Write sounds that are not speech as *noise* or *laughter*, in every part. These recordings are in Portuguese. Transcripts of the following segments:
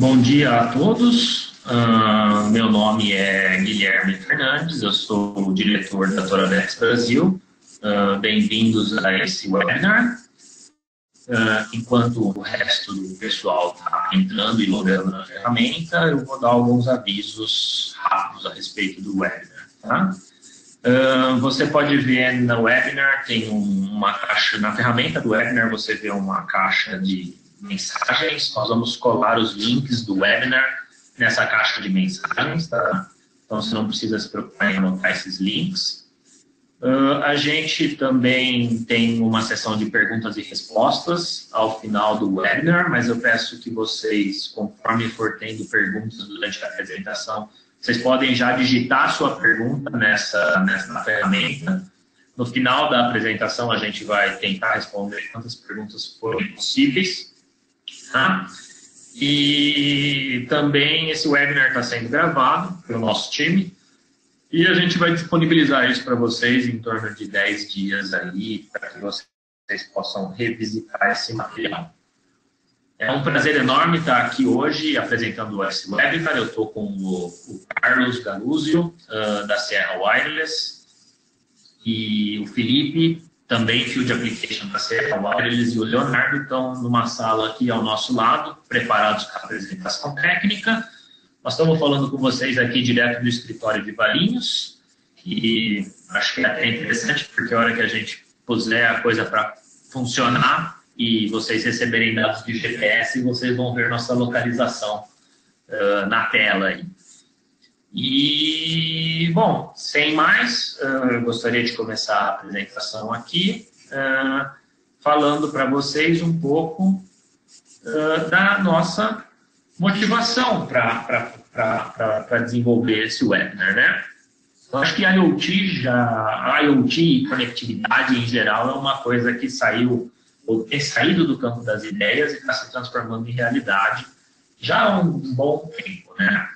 Bom dia a todos. Uh, meu nome é Guilherme Fernandes, eu sou o diretor da Toradex Brasil. Uh, Bem-vindos a esse webinar. Uh, enquanto o resto do pessoal está entrando e logando na ferramenta, eu vou dar alguns avisos rápidos a respeito do webinar. Tá? você pode ver no webinar, tem uma caixa, na ferramenta do webinar você vê uma caixa de mensagens, nós vamos colar os links do webinar nessa caixa de mensagens, tá? Então você não precisa se preocupar em anotar esses links. Uh, a gente também tem uma sessão de perguntas e respostas ao final do webinar, mas eu peço que vocês, conforme for tendo perguntas durante a apresentação, vocês podem já digitar sua pergunta nessa, nessa ferramenta. No final da apresentação, a gente vai tentar responder quantas perguntas forem possíveis. Tá? E também esse webinar está sendo gravado pelo nosso time e a gente vai disponibilizar isso para vocês em torno de 10 dias aí, para que vocês possam revisitar esse material. É um prazer enorme estar aqui hoje apresentando esse webinar. Eu estou com o, o, Carlos Galuzio, uh, da Sierra Wireless, e o Felipe, também Field Application da Serra eles e o Leonardo estão numa sala aqui ao nosso lado, preparados para a apresentação técnica. Nós estamos falando com vocês aqui direto do escritório de Valinhos, e acho que é até interessante, porque a hora que a gente puser a coisa para funcionar e vocês receberem dados de GPS, vocês vão ver nossa localização uh, na tela aí. E, bom, sem mais, uh, eu gostaria de começar a apresentação aqui, uh, falando para vocês um pouco uh, da nossa motivação para desenvolver esse webinar, né? Eu acho que a IoT, já, a IoT e conectividade em geral é uma coisa que saiu, ou tem saído do campo das ideias e está se transformando em realidade já há um bom tempo, né?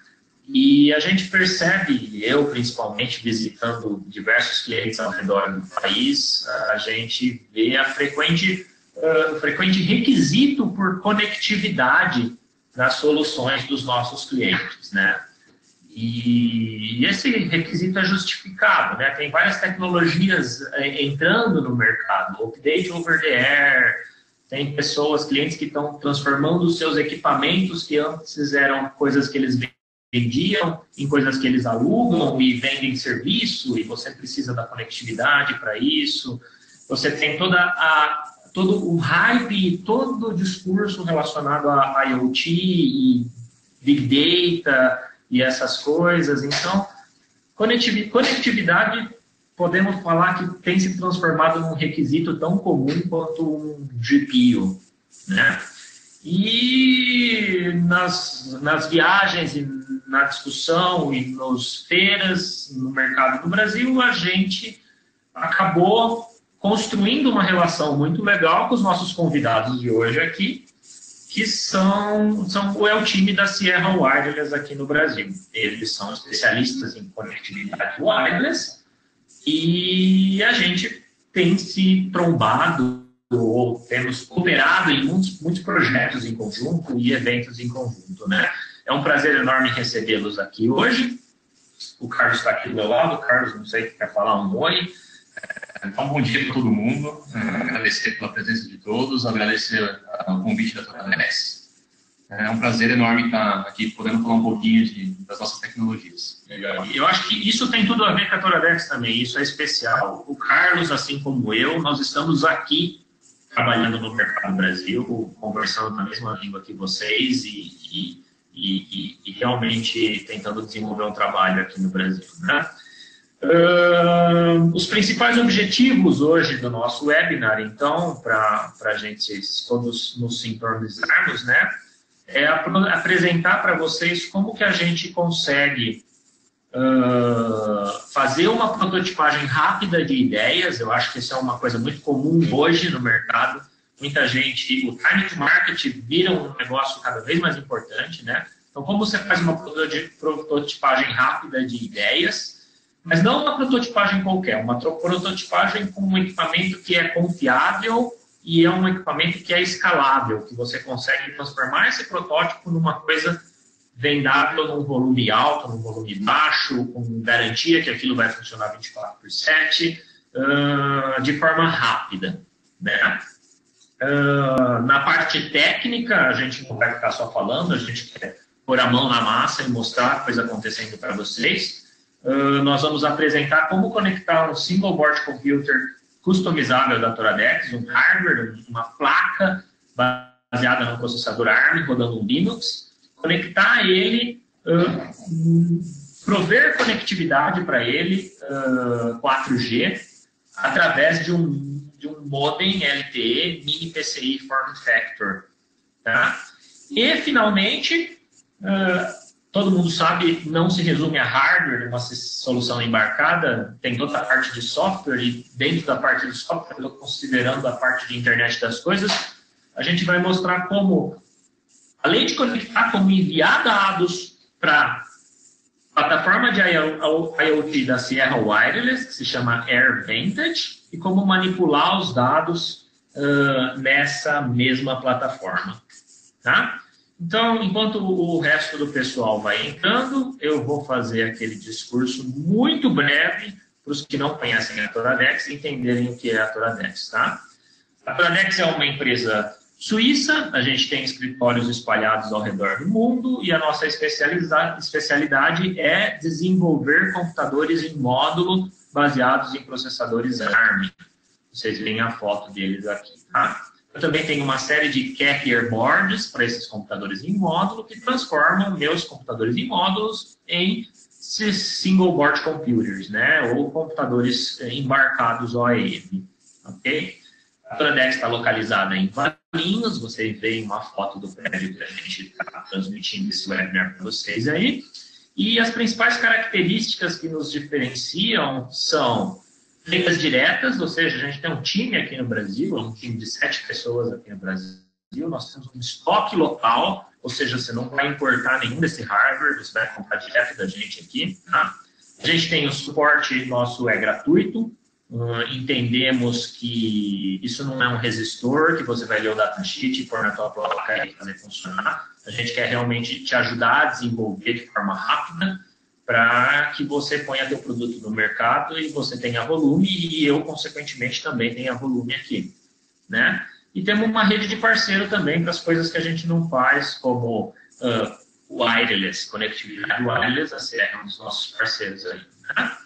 E a gente percebe, eu principalmente visitando diversos clientes ao redor do país, a gente vê a frequente, uh, frequente requisito por conectividade nas soluções dos nossos clientes, né? E esse requisito é justificado, né? Tem várias tecnologias entrando no mercado, update over the air, tem pessoas, clientes que estão transformando os seus equipamentos que antes eram coisas que eles vendiam em coisas que eles alugam e vendem serviço, e você precisa da conectividade para isso. Você tem toda a, todo o hype todo o discurso relacionado a IoT e Big Data e essas coisas. Então, conectividade, podemos falar que tem se transformado num requisito tão comum quanto um GPU, né? E nas, nas viagens e na discussão e nos feiras no mercado do Brasil, a gente acabou construindo uma relação muito legal com os nossos convidados de hoje aqui, que são, são é o time da Sierra Wireless aqui no Brasil. Eles são especialistas em conectividade wireless e a gente tem se trombado ou temos cooperado em muitos, muitos projetos em conjunto e eventos em conjunto, né? É um prazer enorme recebê-los aqui hoje. O Carlos está aqui do meu lado. Carlos, não sei se quer falar um oi. Então, bom dia para todo mundo. Agradecer pela presença de todos, agradecer o convite da Toradex. É um prazer enorme estar aqui podendo falar um pouquinho de, das nossas tecnologias. Legal. Eu acho que isso tem tudo a ver com a Toradex também, isso é especial. O Carlos, assim como eu, nós estamos aqui trabalhando no mercado Brasil, conversando na mesma língua que vocês e, e e, e, realmente tentando desenvolver um trabalho aqui no Brasil. Né? Uh, os principais objetivos hoje do nosso webinar, então, para a gente todos nos sintonizarmos, né, é ap apresentar para vocês como que a gente consegue fazer uma prototipagem rápida de ideias. Eu acho que isso é uma coisa muito comum hoje no mercado muita gente, o time to market vira um negócio cada vez mais importante, né? Então, como você faz uma prototipagem rápida de ideias, mas não uma prototipagem qualquer, uma prototipagem com um equipamento que é confiável e é um equipamento que é escalável, que você consegue transformar esse protótipo numa coisa vendável num volume alto, num volume baixo, com garantia que aquilo vai funcionar 24 por 7, uh, de forma rápida. Né? Uh, na parte técnica, a gente não vai ficar só falando, a gente quer pôr a mão na massa e mostrar a coisa acontecendo para vocês. Uh, nós vamos apresentar como conectar um single board computer customizável da Toradex, um hardware, uma placa baseada no processador ARM rodando um Linux, conectar ele, uh, prover conectividade para ele, uh, 4G, através de um, de um modem LTE mini PCI form factor. Tá? E, finalmente, uh, todo mundo sabe, não se resume a hardware, uma solução embarcada, tem toda a parte de software e dentro da parte de software, considerando a parte de internet das coisas, a gente vai mostrar como, além de conectar, como enviar dados para plataforma de IoT da Sierra Wireless, que se chama AirVantage, e como manipular os dados uh, nessa mesma plataforma. Tá? Então, enquanto o resto do pessoal vai entrando, eu vou fazer aquele discurso muito breve para os que não conhecem a Toradex entenderem o que é a Toradex, tá? A Toradex é uma empresa suíça, a gente tem escritórios espalhados ao redor do mundo e a nossa especialidade é desenvolver computadores em módulo baseados em processadores ARM. Vocês veem a foto deles aqui, tá? Eu também tenho uma série de carrier boards para esses computadores em módulo que transformam meus computadores em módulos em single board computers, né? Ou computadores eh, embarcados OEM, ok? A Planex está localizada em Valinhos, vocês veem uma foto do prédio que a gente está transmitindo esse webinar para vocês aí. E as principais características que nos diferenciam são vendas diretas, ou seja, a gente tem um time aqui no Brasil, um time de sete pessoas aqui no Brasil, nós temos um estoque local, ou seja, você não vai importar nenhum desse hardware, você vai comprar direto da gente aqui. Tá? A gente tem o suporte nosso é gratuito, entendemos que isso não é um resistor que você vai ler o datasheet e pôr na tua placa e fazer funcionar. A gente quer realmente te ajudar a desenvolver de forma rápida para que você ponha teu produto no mercado e você tenha volume e eu, consequentemente, também tenha volume aqui, né? E temos uma rede de parceiro também para as coisas que a gente não faz, como uh, wireless, conectividade wireless, a Serra é um dos nossos parceiros aí, né?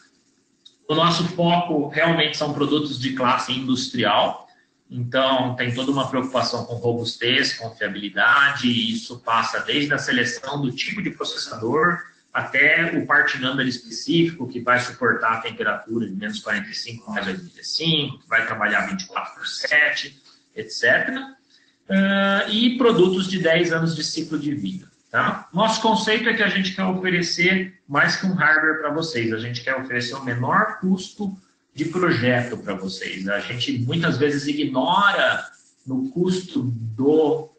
O nosso foco realmente são produtos de classe industrial, então tem toda uma preocupação com robustez, confiabilidade, e isso passa desde a seleção do tipo de processador, até o part number específico, que vai suportar a temperatura de menos 45 mais 85, que vai trabalhar 24 por 7, etc. Uh, e produtos de 10 anos de ciclo de vida. Tá? Nosso conceito é que a gente quer oferecer mais que um hardware para vocês, a gente quer oferecer o menor custo de projeto para vocês. A gente muitas vezes ignora no custo do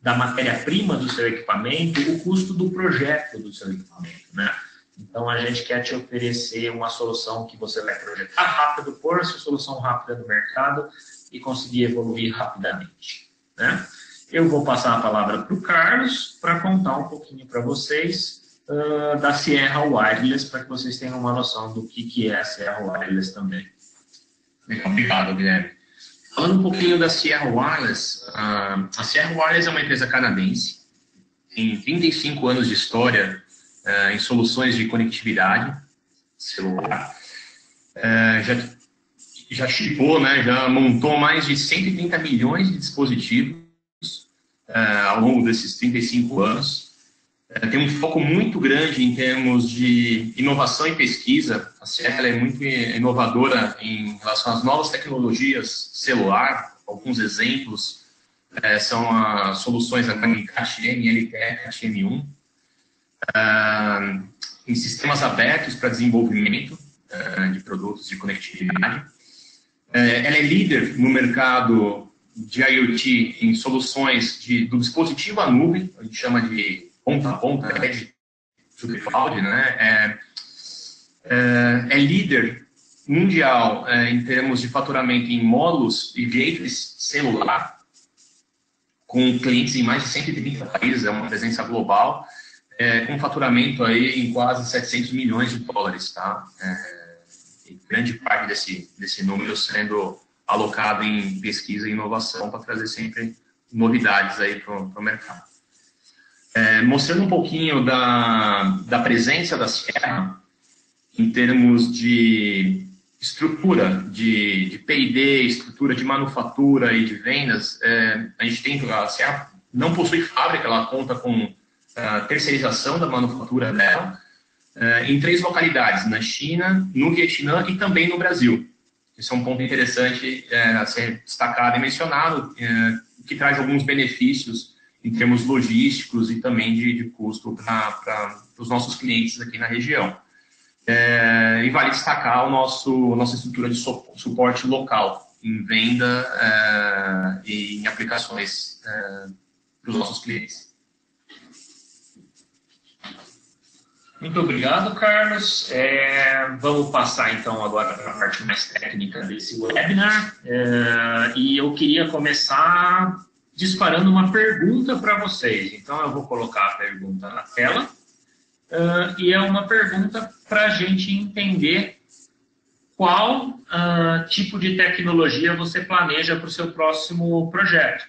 da matéria-prima do seu equipamento o custo do projeto do seu equipamento, né? Então, a gente quer te oferecer uma solução que você vai projetar rápido, pôr a sua solução rápida no mercado e conseguir evoluir rapidamente, né? Eu vou passar a palavra para o Carlos para contar um pouquinho para vocês uh, da Sierra Wireless, para que vocês tenham uma noção do que, que é a Sierra Wireless também. Obrigado, Guilherme. Falando um pouquinho da Sierra Wireless, uh, a Sierra Wireless é uma empresa canadense, tem 35 anos de história uh, em soluções de conectividade celular. Já, já chipou, né, já montou mais de 130 milhões de dispositivos ao longo desses 35 anos. É, tem um foco muito grande em termos de inovação e pesquisa. A Sierra é muito inovadora em relação às novas tecnologias celular. Alguns exemplos é, são as soluções HTM, LTE, HTM1, é, em sistemas abertos para desenvolvimento é, de produtos de conectividade. É, ela é líder no mercado de IoT em soluções de, do dispositivo à nuvem, a gente chama de ponta a ponta, edge to cloud, né? É, é, é líder mundial é, em termos de faturamento em módulos e gateways celular, com clientes em mais de 130 países, é uma presença global, é, com faturamento aí em quase 700 milhões de dólares, tá? É, grande parte desse, desse número sendo alocado em pesquisa e inovação para trazer sempre novidades aí para o mercado. É, mostrando um pouquinho da, da presença da Sierra em termos de estrutura de, de P&D, estrutura de manufatura e de vendas, é, a gente tem, a Sierra não possui fábrica, ela conta com a terceirização da manufatura dela, é, em três localidades, na China, no Vietnã e também no Brasil. Isso é um ponto interessante é, a ser destacado e mencionado, é, que traz alguns benefícios em termos logísticos e também de, de custo para os nossos clientes aqui na região. É, e vale destacar o nosso nossa estrutura de suporte local em venda é, e em aplicações é, para os nossos clientes. Muito obrigado, Carlos. É, vamos passar então agora para a parte mais técnica desse webinar. É, e eu queria começar disparando uma pergunta para vocês. Então eu vou colocar a pergunta na tela. Uh, e é uma pergunta para a gente entender qual uh, tipo de tecnologia você planeja para o seu próximo projeto.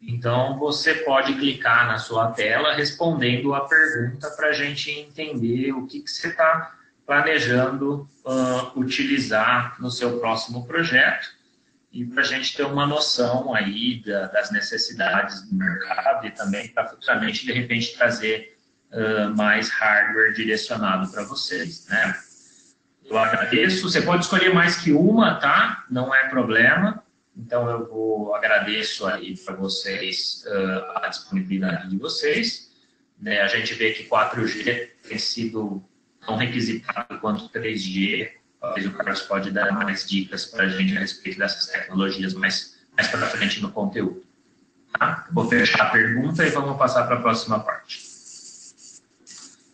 Então, você pode clicar na sua tela respondendo a pergunta para a gente entender o que, que você está planejando uh, utilizar no seu próximo projeto e para a gente ter uma noção aí da, das necessidades do mercado e também para futuramente, de repente, trazer uh, mais hardware direcionado para vocês, né? Eu agradeço. Você pode escolher mais que uma, tá? Não é problema. Então eu vou agradeço aí para vocês uh, a disponibilidade de vocês. Né? A gente vê que 4G tem sido tão requisitado quanto 3G. Talvez o Carlos pode dar mais dicas para a gente a respeito dessas tecnologias mais, mais para frente no conteúdo. Tá? Vou fechar a pergunta e vamos passar para a próxima parte.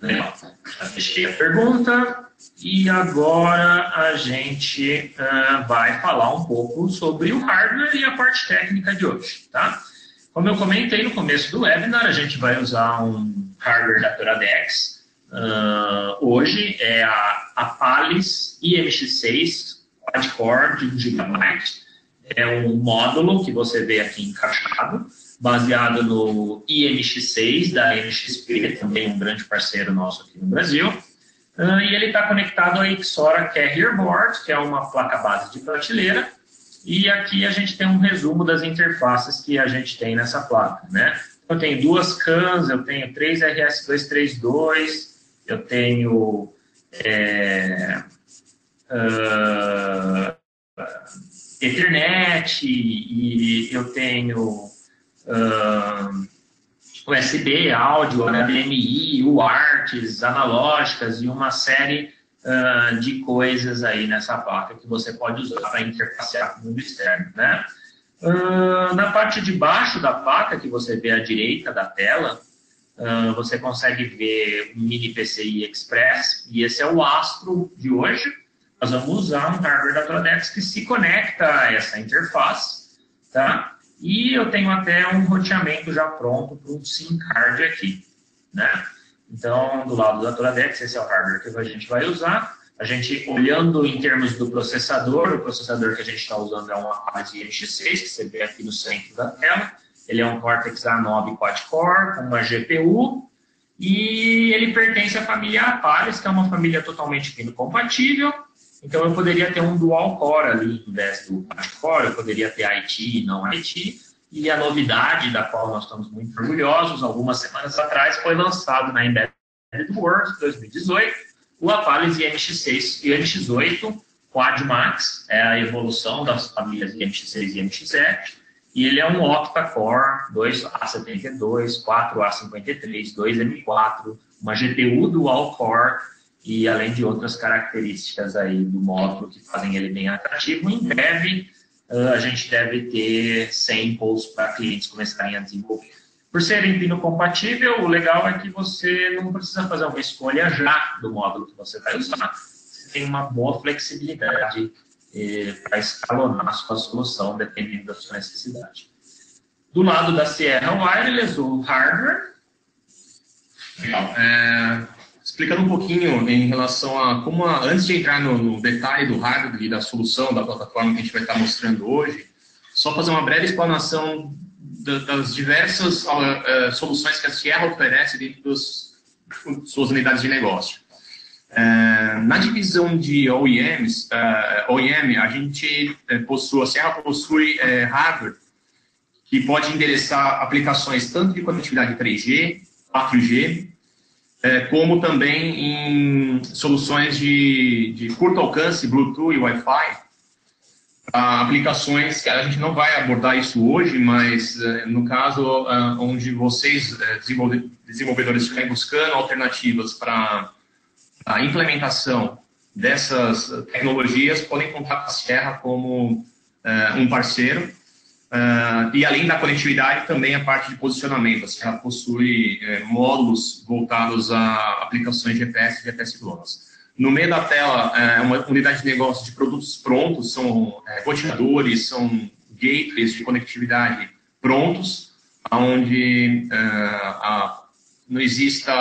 Legal. Já fechei a pergunta. E agora a gente uh, vai falar um pouco sobre o hardware e a parte técnica de hoje, tá? Como eu comentei no começo do webinar, a gente vai usar um hardware da Toradex. Uh, hoje é a, a Palace IMX6 quad-core de 1 GB. É um módulo que você vê aqui encaixado, baseado no IMX6 da MXP, também um grande parceiro nosso aqui no Brasil. E ele está conectado ao Xora Carrier Board, que é uma placa base de prateleira. E aqui a gente tem um resumo das interfaces que a gente tem nessa placa, né? Eu tenho duas CANs, eu tenho três RS232, eu tenho é, uh, Ethernet e eu tenho uh, USB, áudio, HDMI, UARTs, analógicas e uma série uh, de coisas aí nessa placa que você pode usar para interfacear com o mundo externo, né? Uh, na parte de baixo da placa, que você vê à direita da tela, uh, você consegue ver um mini PCI Express, e esse é o Astro de hoje. Nós vamos usar um hardware da Toradex que se conecta a essa interface, tá? E eu tenho até um roteamento já pronto para um SIM card aqui, né? Então, do lado da Toradex, esse é o hardware que a gente vai usar. A gente, olhando em termos do processador, o processador que a gente está usando é um Apache MX6, que você vê aqui no centro da tela. Ele é um Cortex A9 quad-core, com uma GPU, e ele pertence à família Apalis, que é uma família totalmente pino compatível, então, eu poderia ter um dual core ali, em vez do core, eu poderia ter IT e não IT. E a novidade, da qual nós estamos muito orgulhosos, algumas semanas atrás, foi lançado na Embedded World 2018, o Apalis IMX6 e IMX8 Quad Max, é a evolução das famílias IMX6 e IMX7, e ele é um octa-core, 2A72, 4A53, 2M4, uma GPU dual core e além de outras características aí do módulo que fazem ele bem atrativo, em breve a gente deve ter samples para clientes começarem a desenvolver. Por ser pino compatível, o legal é que você não precisa fazer uma escolha já do módulo que você vai usar. Você tem uma boa flexibilidade eh, para escalonar a sua solução, dependendo da sua necessidade. Do lado da Sierra Wireless, o hardware. Legal. É, explicando um pouquinho em relação a como, a, antes de entrar no, no, detalhe do hardware e da solução da plataforma que a gente vai estar mostrando hoje, só fazer uma breve explanação das diversas uh, soluções que a Sierra oferece dentro das suas unidades de negócio. Uh, na divisão de OEMs, uh, OEM, a gente possui, a Sierra possui hardware que pode endereçar aplicações tanto de conectividade 3G, 4G, como também em soluções de, de curto alcance, Bluetooth e Wi-Fi, aplicações que a gente não vai abordar isso hoje, mas eh, no caso eh, onde vocês, eh, desenvolvedores, estiverem buscando alternativas para a implementação dessas tecnologias, podem contar com a Sierra como um parceiro. E além da conectividade, também a parte de posicionamento. A Sierra possui módulos voltados a aplicações GPS e GPS Glonas. No meio da tela é uma unidade de negócio de produtos prontos, são é, roteadores, são gateways de conectividade prontos, onde é, a, não exista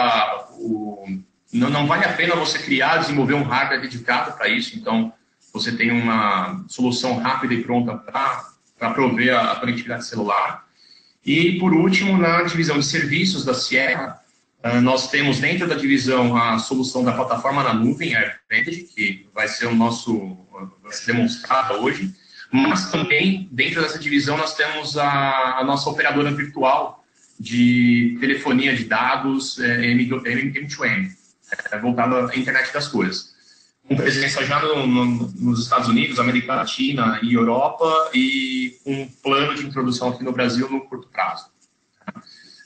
o, não, não vale a pena você criar, desenvolver um hardware dedicado para isso, então você tem uma solução rápida e pronta para prover a, a conectividade celular. E, por último, na divisão de serviços da Sierra, Uh, nós temos dentro da divisão a solução da plataforma na nuvem, a AirVantage, que vai ser o nosso, vai ser demonstrada hoje, mas também dentro dessa divisão nós temos a, a nossa operadora virtual de telefonia de dados é, M2M, é, voltada à internet das coisas. Com presença já no, no, nos Estados Unidos, América Latina e Europa, e um plano de introdução aqui no Brasil no curto prazo.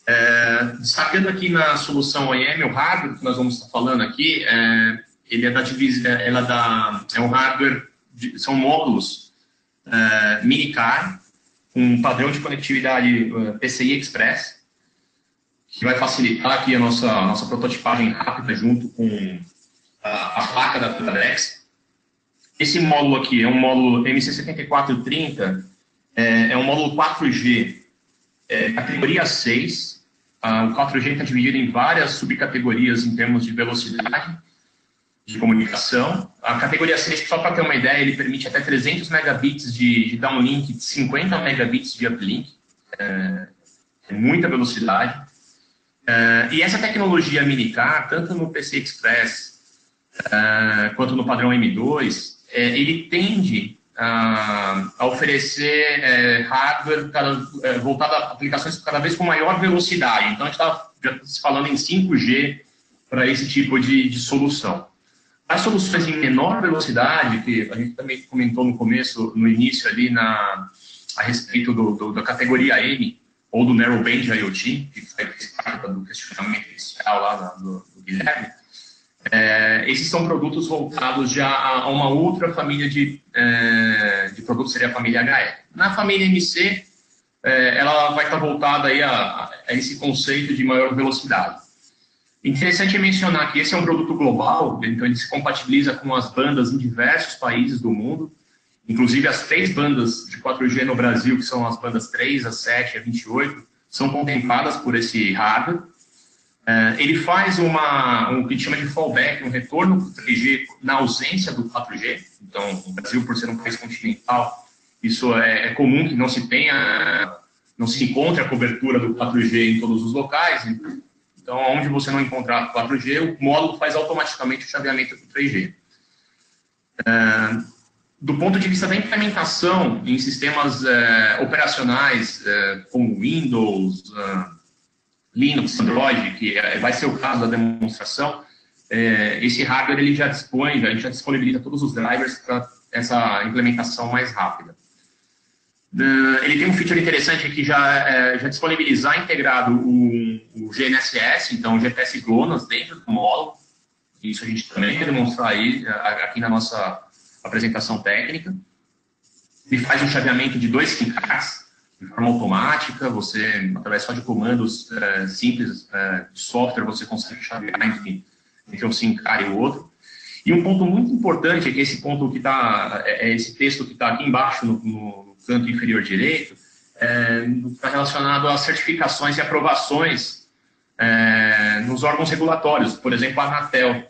É, destacando aqui na solução OEM, o hardware que nós vamos estar falando aqui, é, ele é da divisão, é, ela é da, é um hardware, de, são módulos é, minicar, com um padrão de conectividade uh, PCI Express, que vai facilitar aqui a nossa, a nossa prototipagem rápida junto com a, placa da Tutadex. Esse módulo aqui é um módulo MC7430, é, é um módulo 4G, é, categoria 6, Uh, o 4G está dividido em várias subcategorias em termos de velocidade de comunicação. A categoria 6, só para ter uma ideia, ele permite até 300 megabits de, de downlink, 50 megabits de uplink. É, é muita velocidade. É, e essa tecnologia minicar, tanto no PC Express é, quanto no padrão M2, é, ele tende a, a oferecer é, hardware cada, é, voltado a aplicações cada vez com maior velocidade. Então, a gente está falando em 5G para esse tipo de, de solução. As soluções em menor velocidade, que a gente também comentou no começo, no início ali, na, a respeito do, do, da categoria M, ou do Narrowband IoT, que foi parte do questionamento inicial lá do, do Guilherme, é, esses são produtos voltados já a, uma outra família de, é, de produtos, seria a família HE. Na família MC, é, ela vai estar voltada aí a, a, esse conceito de maior velocidade. Interessante mencionar que esse é um produto global, então ele se compatibiliza com as bandas em diversos países do mundo, inclusive as três bandas de 4G no Brasil, que são as bandas 3, a 7 e a 28, são contempladas por esse hardware. Uh, ele faz uma, um que chama de fallback, um retorno para o 3G na ausência do 4G. Então, o Brasil, por ser um país continental, isso é, é, comum que não se tenha, não se encontre a cobertura do 4G em todos os locais. Então, onde você não encontrar 4G, o módulo faz automaticamente o chaveamento para o 3G. Uh, do ponto de vista da implementação em sistemas uh, operacionais como Windows, Linux, Android, que é, vai ser o caso da demonstração, é, esse hardware ele já dispõe, a gente já disponibiliza todos os drivers para essa implementação mais rápida. Uh, ele tem um feature interessante que já, é, já disponibilizar integrado o, o, GNSS, então o GPS GLONASS dentro do módulo. Isso a gente também quer demonstrar aí, aqui na nossa apresentação técnica. Ele faz um chaveamento de dois SIM de forma automática, você, através só de comandos é, simples é, de software, você consegue chavear entre, entre um SIM card e o outro. E um ponto muito importante, é que esse ponto que está, é, é esse texto que está aqui embaixo no, no, canto inferior direito, está é, relacionado às certificações e aprovações é, nos órgãos regulatórios, por exemplo, a Anatel.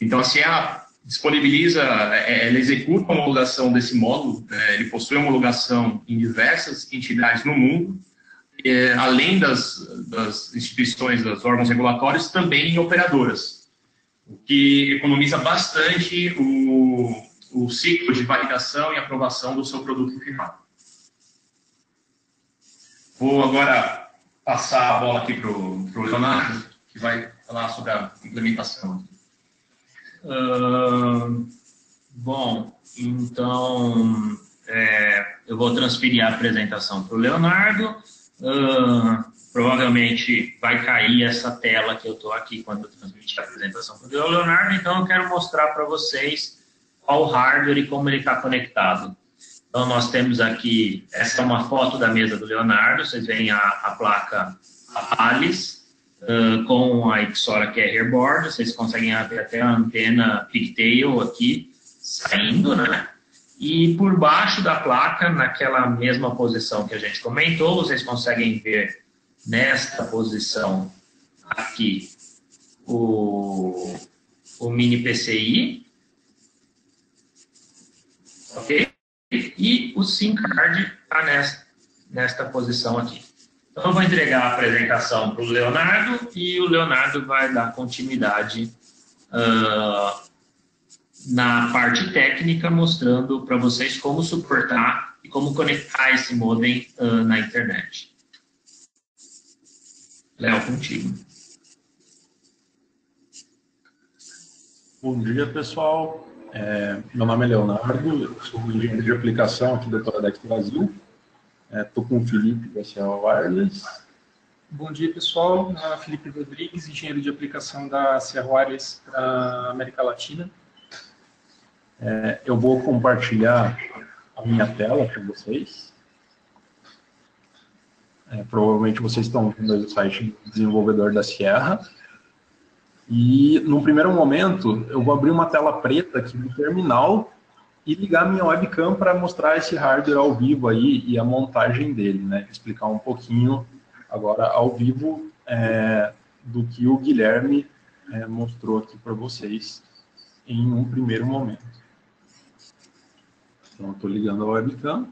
Então, assim, ela disponibiliza, é, ela executa a homologação desse módulo, é, ele possui homologação em diversas entidades no mundo, é, além das, das instituições, dos órgãos regulatórios, também em operadoras, o que economiza bastante o, o ciclo de validação e aprovação do seu produto final. Vou agora passar a bola aqui para o Leonardo, que vai falar sobre a implementação. Bom, então é, eu vou transferir a apresentação para o Leonardo. Uh, provavelmente vai cair essa tela que eu estou aqui quando eu transmitir a apresentação para o Leonardo, então eu quero mostrar para vocês qual hardware e como ele está conectado. Então, nós temos aqui, essa é uma foto da mesa do Leonardo, vocês veem a, a placa Alice, com a Ixora Carrier Board, vocês conseguem ver até a antena pigtail aqui, saindo, né? E por baixo da placa, naquela mesma posição que a gente comentou, vocês conseguem ver nesta posição aqui o, o mini PCI, ok? E o SIM card está nesta, nesta posição aqui. Então, eu vou entregar a apresentação para o Leonardo e o Leonardo vai dar continuidade uh, na parte técnica, mostrando para vocês como suportar e como conectar esse modem uh, na internet. Léo, contigo. Bom dia, pessoal. É, meu nome é Leonardo, sou engenheiro de aplicação aqui da Toradex Brasil. Estou é, com o Felipe da Sierra Wireless. Bom dia, pessoal. É Felipe Rodrigues, engenheiro de aplicação da Sierra Wireless para América Latina. É, eu vou compartilhar a minha tela com vocês. É, provavelmente vocês estão vendo o site desenvolvedor da Sierra. E, no primeiro momento, eu vou abrir uma tela preta aqui no terminal e ligar minha webcam para mostrar esse hardware ao vivo aí e a montagem dele, né? Explicar um pouquinho agora ao vivo é, do que o Guilherme é, mostrou aqui para vocês em um primeiro momento. Então, estou ligando a webcam.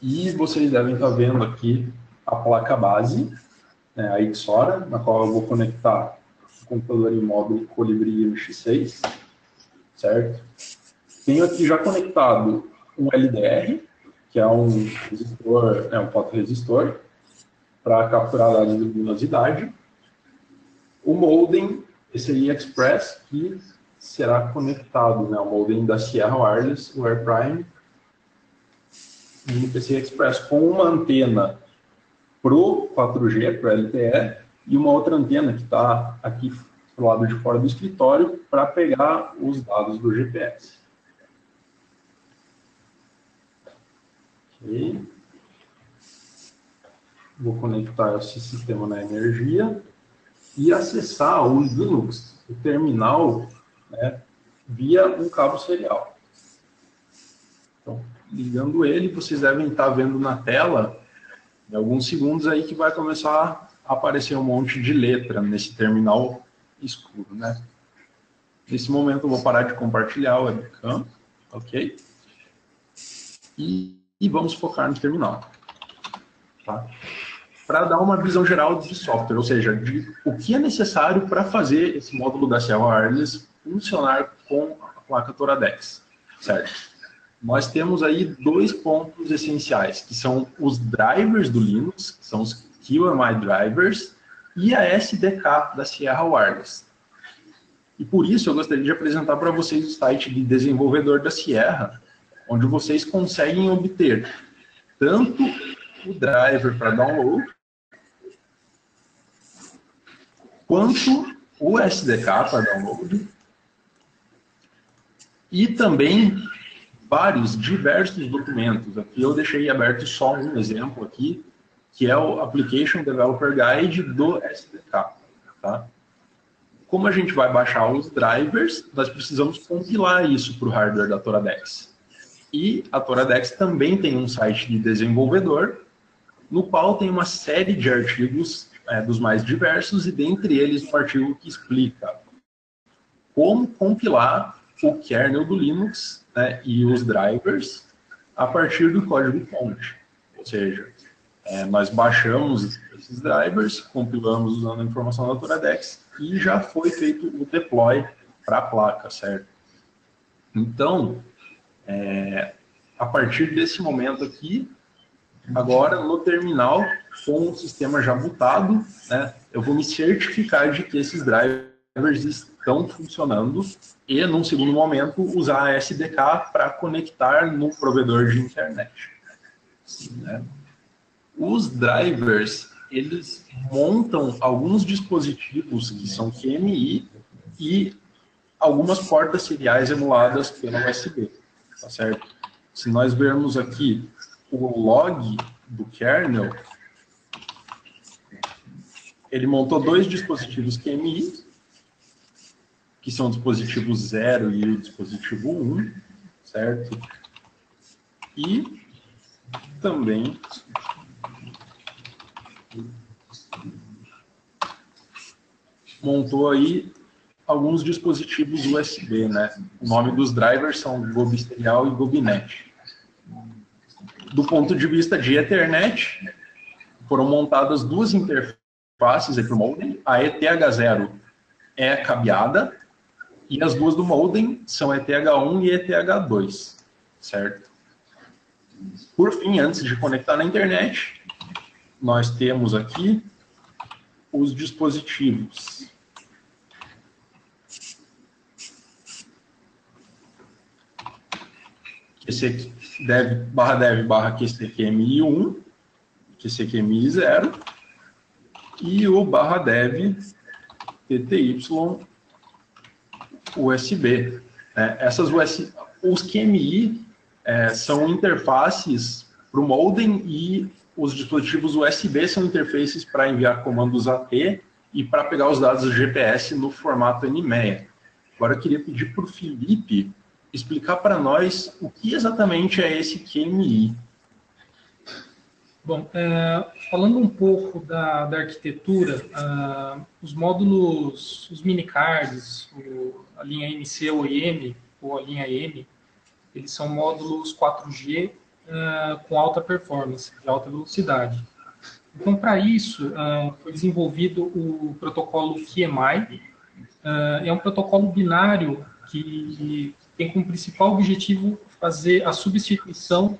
E vocês devem estar vendo aqui a placa base, né, a Xora, na qual eu vou conectar computador em módulo Colibri MX6, certo? Tenho aqui já conectado um LDR, que é um resistor, é um fotoresistor, para capturar de luminosidade. O modem PCI Express, que será conectado, né, o modem da Sierra Wireless, o AirPrime, e PCI Express, com uma antena pro 4G, pro LTE, e uma outra antena que está aqui pro lado de fora do escritório para pegar os dados do GPS. Vou conectar esse sistema na energia e acessar o Linux, o terminal, né, via um cabo serial. Então, ligando ele, vocês devem estar vendo na tela em alguns segundos aí que vai começar aparecer um monte de letra nesse terminal escuro, né? Nesse momento eu vou parar de compartilhar o webcam, ok? E, e vamos focar no terminal, tá? Para dar uma visão geral de software, ou seja, de o que é necessário para fazer esse módulo da Sierra Wireless funcionar com a placa Toradex, certo? nós temos aí dois pontos essenciais, que são os drivers do Linux, que são os QMI drivers, e a SDK da Sierra Wireless. E por isso eu gostaria de apresentar para vocês o site de desenvolvedor da Sierra, onde vocês conseguem obter tanto o driver para download, quanto o SDK para download, e também vários, diversos documentos. Aqui eu deixei aberto só um exemplo aqui, que é o Application Developer Guide do SDK. Tá? como a gente vai baixar os drivers, nós precisamos compilar isso para o hardware da Toradex. E a Toradex também tem um site de desenvolvedor, no qual tem uma série de artigos é, dos mais diversos, e dentre eles um artigo que explica como compilar o kernel do Linux né, e os drivers a partir do código-fonte. Ou seja, é, nós baixamos esses drivers, compilamos usando a informação da Toradex e já foi feito o deploy para a placa, certo? Então, é, a partir desse momento aqui, agora no terminal, com o sistema já bootado, né, eu vou me certificar de que esses drivers estão funcionando e, num segundo momento, usar a SDK para conectar no provedor de internet. Né? Os drivers, eles montam alguns dispositivos que são QMI e algumas portas seriais emuladas pela USB, tá certo? Se nós vermos aqui o log do kernel, ele montou dois dispositivos QMI, que são o dispositivo 0 e o dispositivo 1, um, certo? E também montou aí alguns dispositivos USB, né? O nome dos drivers são Gobi Serial e GobiNet. Do ponto de vista de Ethernet, foram montadas duas interfaces para o modem. A ETH0 é cabeada e as duas do modem são ETH1 e ETH2, certo? Por fim, antes de conectar na internet, nós temos aqui os dispositivos. QC dev, barra dev barra QCQMI 1, QCQMI 0, e o barra dev TTY USB. É, essas US, os QMI é, são interfaces para o modem e os dispositivos USB são interfaces para enviar comandos AT e para pegar os dados do GPS no formato NMEA. Agora eu queria pedir para o Felipe explicar para nós o que exatamente é esse QMI. Bom, é, falando um pouco da, da arquitetura, uh, os módulos, os minicards, o, a linha MC ou IM, ou a linha M, eles são módulos 4G uh, com alta performance, de alta velocidade. Então, para isso, uh, foi desenvolvido o protocolo QMI. Uh, é um protocolo binário que tem como principal objetivo fazer a substituição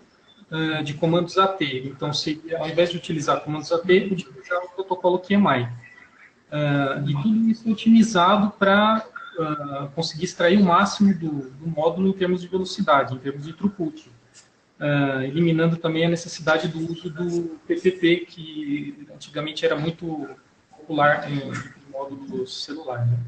de comandos AT. Então, se, ao invés de utilizar comandos AT, utilizar o protocolo QMI. e tudo isso é otimizado para conseguir extrair o máximo do, do módulo em termos de velocidade, em termos de throughput uh, eliminando também a necessidade do uso do PPP, que antigamente era muito popular em, módulos celular. Né?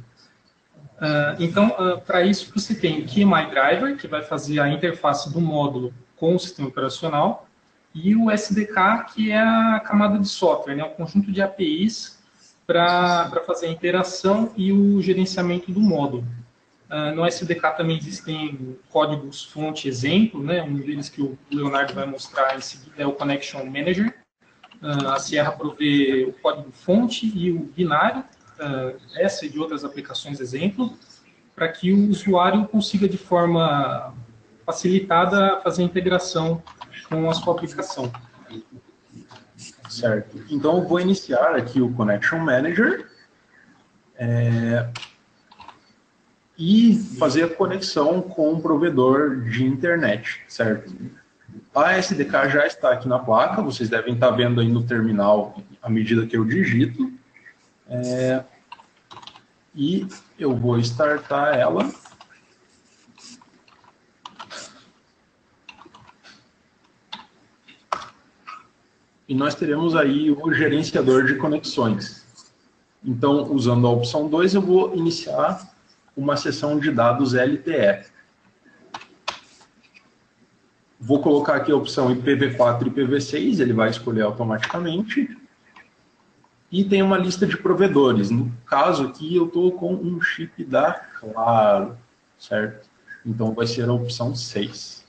Uh, então, uh, para isso, você tem o QMI Driver, que vai fazer a interface do módulo com o sistema operacional, e o SDK, que é a camada de software, né, o conjunto de APIs para fazer a interação e o gerenciamento do módulo. Uh, no SDK também existem códigos fonte exemplo, né? um deles que o Leonardo vai mostrar em seguida é o Connection Manager. Uh, a Sierra provê o código fonte e o binário, uh, essa e de outras aplicações exemplo, para que o usuário consiga de forma facilitada fazer a integração com a sua aplicação. Certo. Então, eu vou iniciar aqui o Connection Manager. É, e fazer a conexão com o provedor de internet, certo? A SDK já está aqui na placa, vocês devem estar vendo aí no terminal à medida que eu digito. É, e eu vou startar ela. E nós teremos aí o gerenciador de conexões. Então, usando a opção 2, eu vou iniciar uma sessão de dados LTE. Vou colocar aqui a opção IPv4 e IPv6, ele vai escolher automaticamente. e tem uma lista de provedores. No caso aqui, eu estou com um chip da Claro, certo? Então vai ser a opção 6.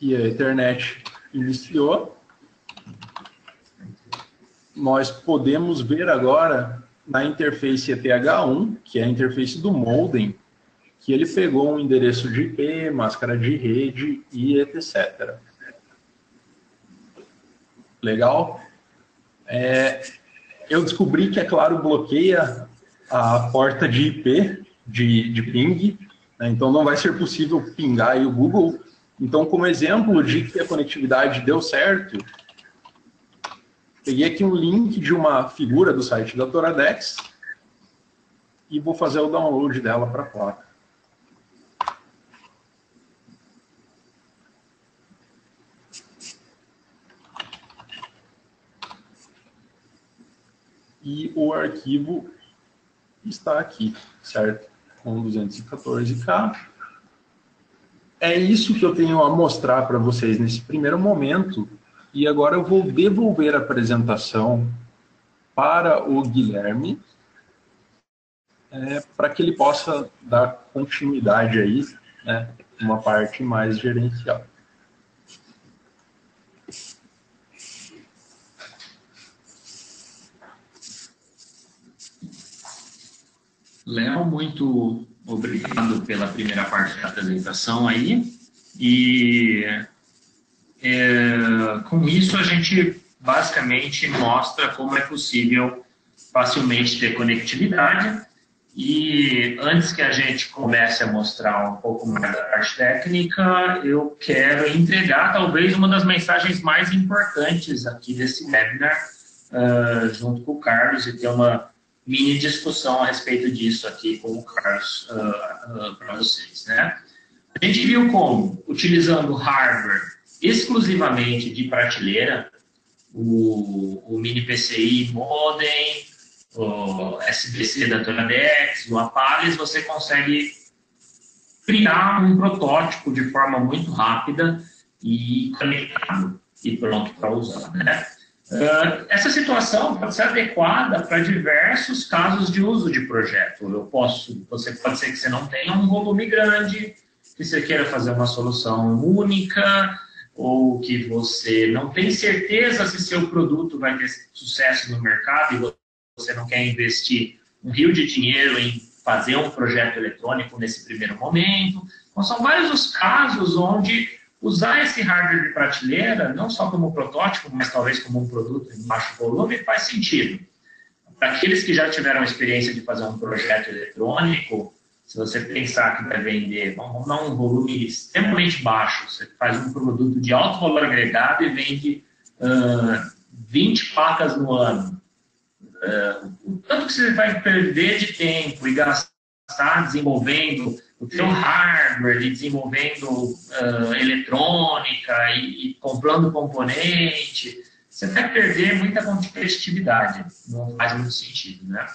E a internet iniciou. Nós podemos ver agora na interface ETH1, que é a interface do modem, que ele pegou um endereço de IP, máscara de rede e etc. Legal? É, eu descobri que, é claro, bloqueia a porta de IP, de, de ping, né? então não vai ser possível pingar o Google. Então, como exemplo de que a conectividade deu certo, peguei aqui um link de uma figura do site da Toradex e vou fazer o download dela para a placa. e o arquivo está aqui, certo? Com 214K. É isso que eu tenho a mostrar para vocês nesse primeiro momento. E agora eu vou devolver a apresentação para o Guilherme, é, para que ele possa dar continuidade aí, né, uma parte mais gerencial. Léo, muito obrigado pela primeira parte da apresentação aí. E é, com isso a gente basicamente mostra como é possível facilmente ter conectividade. E antes que a gente comece a mostrar um pouco mais da parte técnica, eu quero entregar talvez uma das mensagens mais importantes aqui desse webinar, uh, junto com o Carlos, e ter uma mini discussão a respeito disso aqui com o Carlos uh, uh, para vocês. Né? A gente viu como, utilizando hardware exclusivamente de prateleira, o, o mini PCI modem, o SBC da Toradex, o Apales, você consegue criar um protótipo de forma muito rápida e conectado e pronto para usar. Né? Uh, essa situação pode ser adequada para diversos casos de uso de projeto. Eu posso, você pode ser que você não tenha um volume grande, que você queira fazer uma solução única, ou que você não tem certeza se seu produto vai ter sucesso no mercado e você não quer investir um rio de dinheiro em fazer um projeto eletrônico nesse primeiro momento. Então, são vários os casos onde usar esse hardware de prateleira, não só como protótipo, mas talvez como um produto em baixo volume, faz sentido. Para aqueles que já tiveram experiência de fazer um projeto eletrônico, se você pensar que vai vender, vamos dar um volume extremamente baixo, você faz um produto de alto valor agregado e vende uh, 20 placas no ano. Uh, o tanto que você vai perder de tempo e gastar desenvolvendo o teu hardware, de desenvolvendo uh, eletrônica e, e, comprando componente, você vai perder muita competitividade. Não faz muito sentido, né?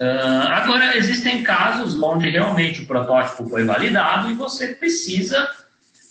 Uh, agora, existem casos onde realmente o protótipo foi validado e você precisa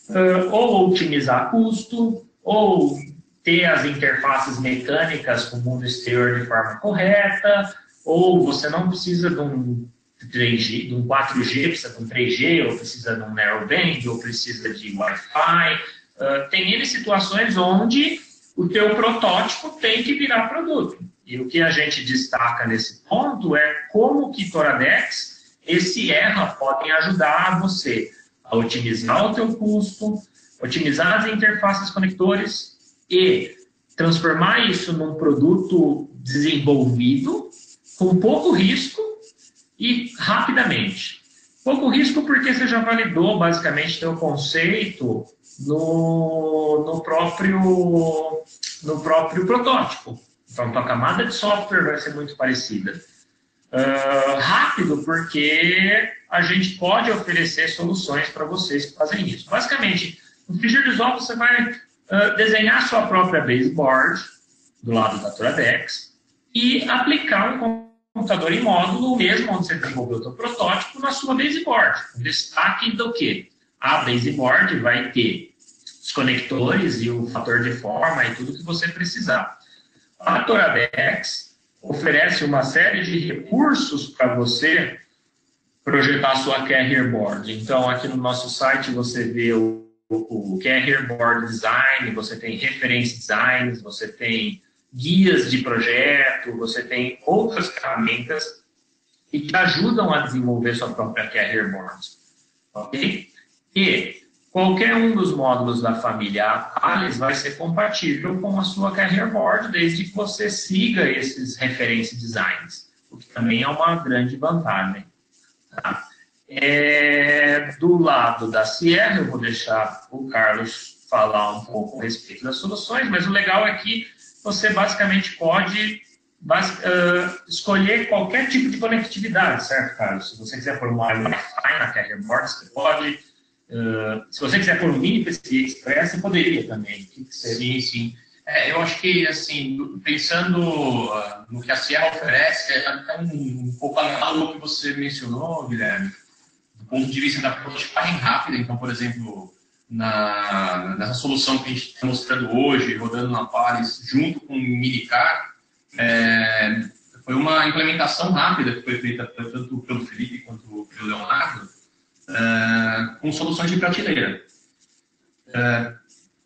uh, ou otimizar custo, ou ter as interfaces mecânicas com o mundo exterior de forma correta, ou você não precisa de um 3G, de um 4G, precisa de um 3G, ou precisa de um narrowband, ou precisa de Wi-Fi. Uh, tem N situações onde o teu protótipo tem que virar produto. E o que a gente destaca nesse ponto é como que Toradex, esse erra, podem ajudar você a otimizar o teu custo, otimizar as interfaces conectores e transformar isso num produto desenvolvido com pouco risco e rapidamente. Pouco risco porque você já validou basicamente seu conceito no, no, próprio, no próprio protótipo. Então, a camada de software vai ser muito parecida. Uh, rápido porque a gente pode oferecer soluções para vocês que fazem isso. Basicamente, no Ovos você vai uh, desenhar sua própria baseboard do lado da Turadex e aplicar um computador em módulo, mesmo onde você desenvolveu o seu protótipo, na sua baseboard. Um destaque do que? A baseboard vai ter os conectores e o fator de forma e tudo que você precisar. A Toradex oferece uma série de recursos para você projetar sua carrier board. Então, aqui no nosso site você vê o, o, o carrier board design, você tem reference designs, você tem guias de projeto, você tem outras ferramentas que te ajudam a desenvolver sua própria carrier board. Ok? E qualquer um dos módulos da família Alice vai ser compatível com a sua carrier board, desde que você siga esses reference designs, o que também é uma grande vantagem. Tá? É, do lado da Sierra, eu vou deixar o Carlos falar um pouco a respeito das soluções, mas o legal é que você basicamente pode uh, escolher qualquer tipo de conectividade, certo, Carlos? Se você quiser pôr um Wi-Fi na carrier board, você pode. Uh, se você quiser pôr um mini Express, você poderia também. Sim, sim. É, eu acho que, assim, pensando uh, no que a Sierra oferece, é até um, um pouco análogo que você mencionou, Guilherme, do ponto de vista da prototipagem rápida. Então, por exemplo, na, nessa solução que a gente está mostrando hoje, rodando na Paris, junto com o Minicar, é, foi uma implementação rápida que foi feita tanto pelo Felipe quanto pelo Leonardo, é, com soluções de prateleira. É,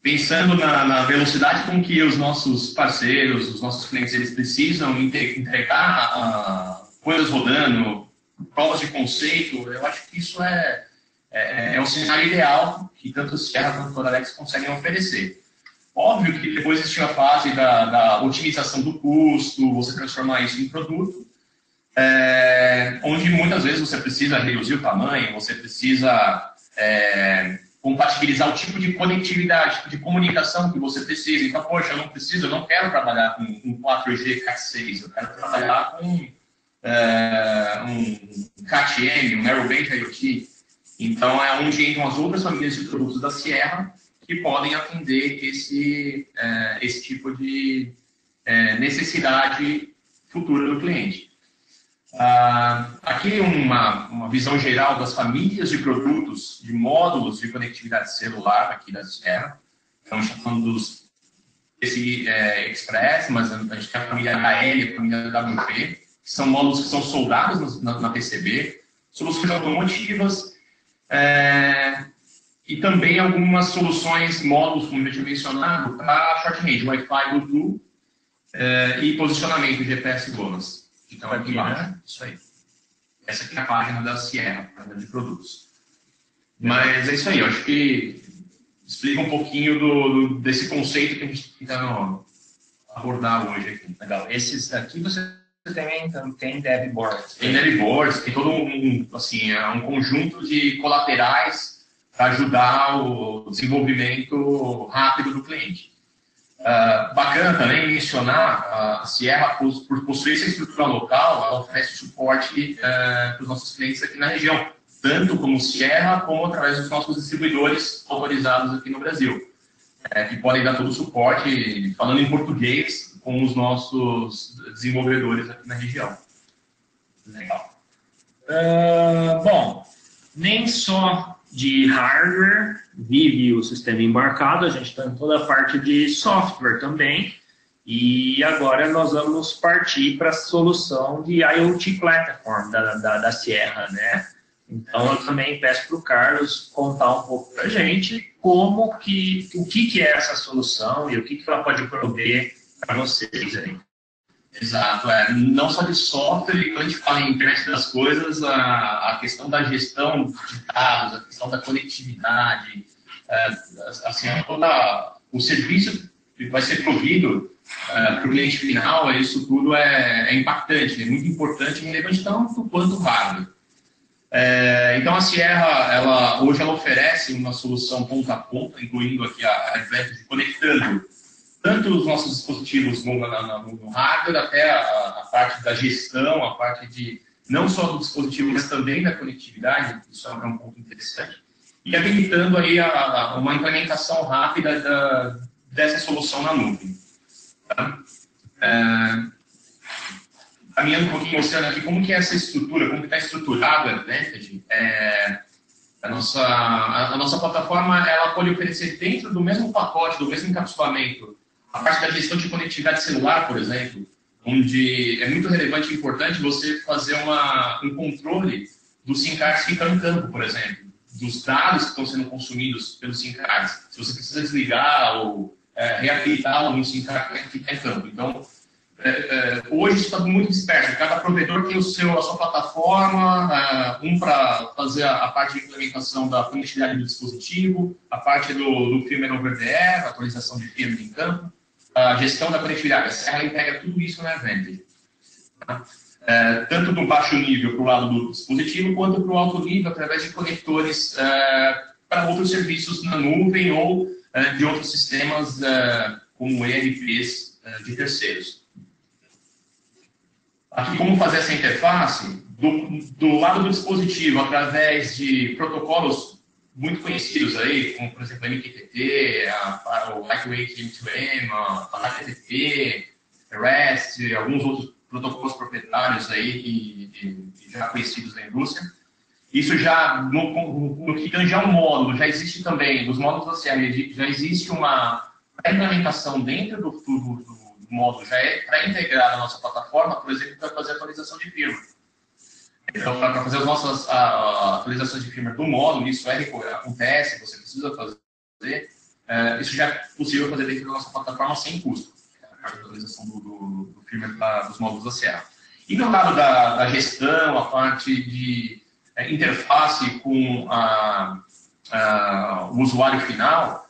pensando na, na, velocidade com que os nossos parceiros, os nossos clientes, eles precisam entregar coisas rodando, provas de conceito, eu acho que isso é, é, é o cenário ideal que tanto Sierra quanto Toralex conseguem oferecer. Óbvio que depois existe a fase da, da, otimização do custo, você transformar isso em produto, é, onde muitas vezes você precisa reduzir o tamanho, você precisa é, compatibilizar o tipo de conectividade, tipo de comunicação que você precisa. Então, poxa, eu não preciso, eu não quero trabalhar com, com 4G Cat6, eu quero trabalhar com é, um CAT-M, um Narrowband IoT. Então, é onde entram as outras famílias de produtos da Sierra que podem atender esse, é, esse tipo de é, necessidade futura do cliente. Ah, aqui uma, uma visão geral das famílias de produtos, de módulos de conectividade celular aqui da Sierra. Está falando dos esse é, Express, mas a gente tem a família HL, a família WP, que são módulos que são soldados na, na PCB, soluções automotivas, é, e também algumas soluções, módulos, como eu tinha mencionado, para short range, Wi-Fi, Bluetooth é, e posicionamento GPS GONAS. Então, aqui né? Isso aí. Essa aqui é a página da Sierra, de produtos. Mas é isso aí, eu acho que explica um pouquinho do, do desse conceito que a gente está abordar hoje aqui. Legal. Esses aqui você também então, tem dev boards. Tem dev boards, tem todo um, assim, é um conjunto de colaterais para ajudar o desenvolvimento rápido do cliente. Uh, bacana também mencionar a Sierra, por, por possuir essa estrutura local, ela oferece suporte uh, para os nossos clientes aqui na região, tanto como Sierra, como através dos nossos distribuidores autorizados aqui no Brasil, uh, que podem dar todo o suporte, falando em português, com os nossos desenvolvedores aqui na região. Legal. Uh, bom, nem só de hardware vive o sistema embarcado, a gente está em toda a parte de software também. E agora nós vamos partir para a solução de IoT Platform da, da, da Sierra, né? Então eu também peço para o Carlos contar um pouco para a gente como que, o que, que é essa solução e o que, que ela pode prover para vocês aí. Exato, é. não só de software, quando a gente fala em internet das coisas, a, a questão da gestão de dados, a questão da conectividade, é, assim, toda, o serviço que vai ser provido é, para o cliente final, isso tudo é, é, impactante, é muito importante, relevante tanto quanto hardware. É, então a Sierra, ela, hoje ela oferece uma solução ponta a ponta, incluindo aqui a, a de conectando tanto os nossos dispositivos no, no, hardware, até a, a, parte da gestão, a parte de não só do dispositivo, mas também da conectividade, isso é um ponto interessante, e habilitando aí a, a, uma implementação rápida da, dessa solução na nuvem. Tá? É, caminhando um pouquinho, mostrando aqui como que é essa estrutura, como está estruturado a Advantage, é, nossa, a, a, nossa plataforma ela pode oferecer dentro do mesmo pacote, do mesmo encapsulamento, a parte da gestão de conectividade celular, por exemplo, onde é muito relevante e importante você fazer uma, um controle dos SIM cards que estão em campo, por exemplo, dos dados que estão sendo consumidos pelos SIM cards. Se você precisa desligar ou é, reabilitar um SIM card que está em campo. Então, é, é, hoje está muito disperso. Cada provedor tem o seu, a sua plataforma, é, um para fazer a, a, parte de implementação da conectividade do dispositivo, a parte do, do firmware over the air, atualização de firmware em campo, a gestão da conectividade. Ela integra tudo isso na Advantage. Tá? É, tanto do baixo nível para o lado do dispositivo, quanto para o alto nível, através de conectores é, para outros serviços na nuvem ou é, de outros sistemas, como ERPs de terceiros. Aqui, como fazer essa interface? Do, do lado do dispositivo, através de protocolos muito conhecidos aí, como, por exemplo, a MQTT, a, o Lightweight M2M, a, a HTTP, REST, alguns outros protocolos proprietários aí e, e, já conhecidos da indústria. Isso já, no, no que tange ao módulo, já existe também, dos módulos da CR, já existe uma implementação dentro do, do, do módulo já é pré-integrado na nossa plataforma, por exemplo, para fazer atualização de firmware. Então, para fazer as nossas a, a, atualizações de firmware do módulo, isso é, acontece, você precisa fazer, é, isso já é possível fazer dentro da nossa plataforma sem custo. A atualização do, do, do firmware da, dos módulos da Sierra. E no lado da, da gestão, a parte de é, interface com a, o usuário final,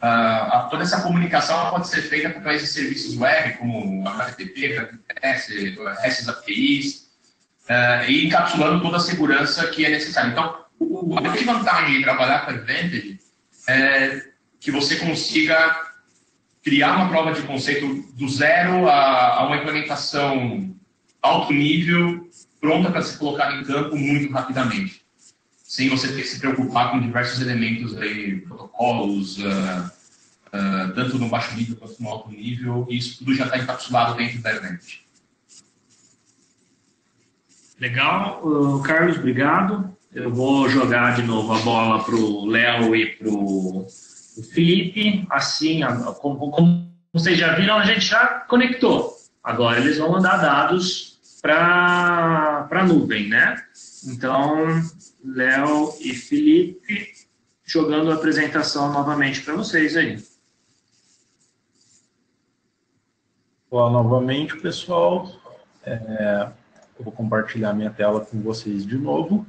Uh, toda essa comunicação pode ser feita através de serviços web, como HTTP, HTTPS, REST APIs, uh, e encapsulando toda a segurança que é necessária. Então, o, a grande vantagem de trabalhar com Advantage é que você consiga criar uma prova de conceito do zero a, a uma implementação alto nível, pronta para ser colocada em campo muito rapidamente sem você ter que se preocupar com diversos elementos aí, protocolos, uh, uh, tanto no baixo nível quanto no alto nível, e isso tudo já está encapsulado dentro da Event. Legal, uh, Carlos, obrigado. Eu vou jogar de novo a bola para o Léo e para o Felipe. Assim, como, como vocês já viram, a gente já conectou. Agora eles vão mandar dados para a nuvem, né? Então, Léo e Felipe jogando a apresentação novamente para vocês aí. Olá novamente, pessoal. É, eu vou compartilhar minha tela com vocês de novo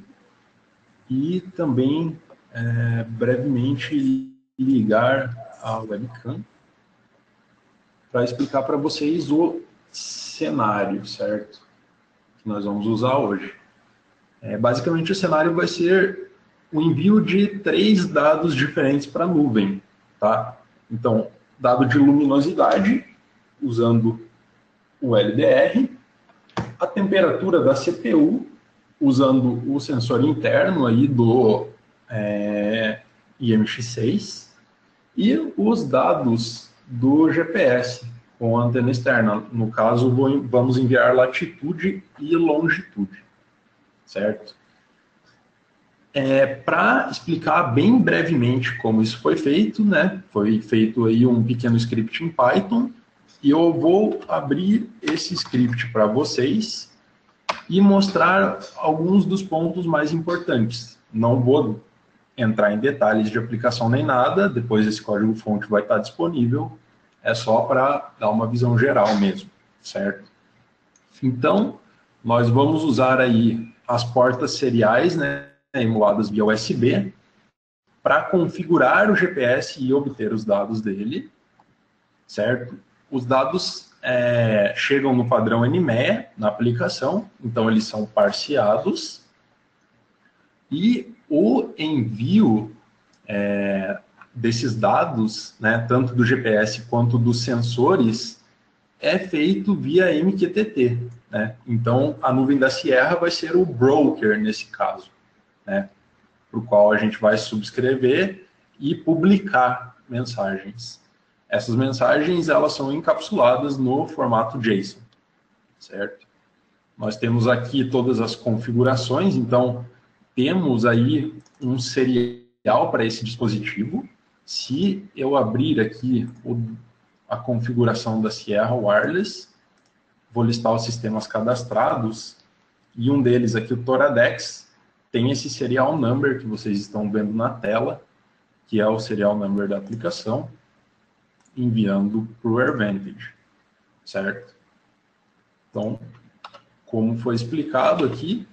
e também é, brevemente ligar a webcam para explicar para vocês o cenário, certo? Que nós vamos usar hoje. É, basicamente, o cenário vai ser o envio de três dados diferentes para a nuvem. Tá? Então, dado de luminosidade, usando o LDR, a temperatura da CPU, usando o sensor interno aí do é, IMX6, e os dados do GPS com a antena externa. No caso, vamos enviar latitude e longitude certo? É, Para explicar bem brevemente como isso foi feito, né? Foi feito aí um pequeno script em Python e eu vou abrir esse script para vocês e mostrar alguns dos pontos mais importantes. Não vou entrar em detalhes de aplicação nem nada, depois esse código-fonte vai estar disponível, é só para dar uma visão geral mesmo, certo? Então, nós vamos usar aí as portas seriais, né, emuladas via USB, para configurar o GPS e obter os dados dele, certo? Os dados é, chegam no padrão NME na aplicação, então eles são parseados, e o envio é, desses dados, né, tanto do GPS quanto dos sensores, é feito via MQTT, né? Então, a nuvem da Sierra vai ser o broker nesse caso, né? para o qual a gente vai subscrever e publicar mensagens. Essas mensagens elas são encapsuladas no formato JSON, certo? Nós temos aqui todas as configurações, então temos aí um serial para esse dispositivo. Se eu abrir aqui o, a configuração da Sierra Wireless, vou listar os sistemas cadastrados, e um deles aqui, o Toradex, tem esse serial number que vocês estão vendo na tela, que é o serial number da aplicação, enviando para o AirVantage, certo? Então, como foi explicado aqui,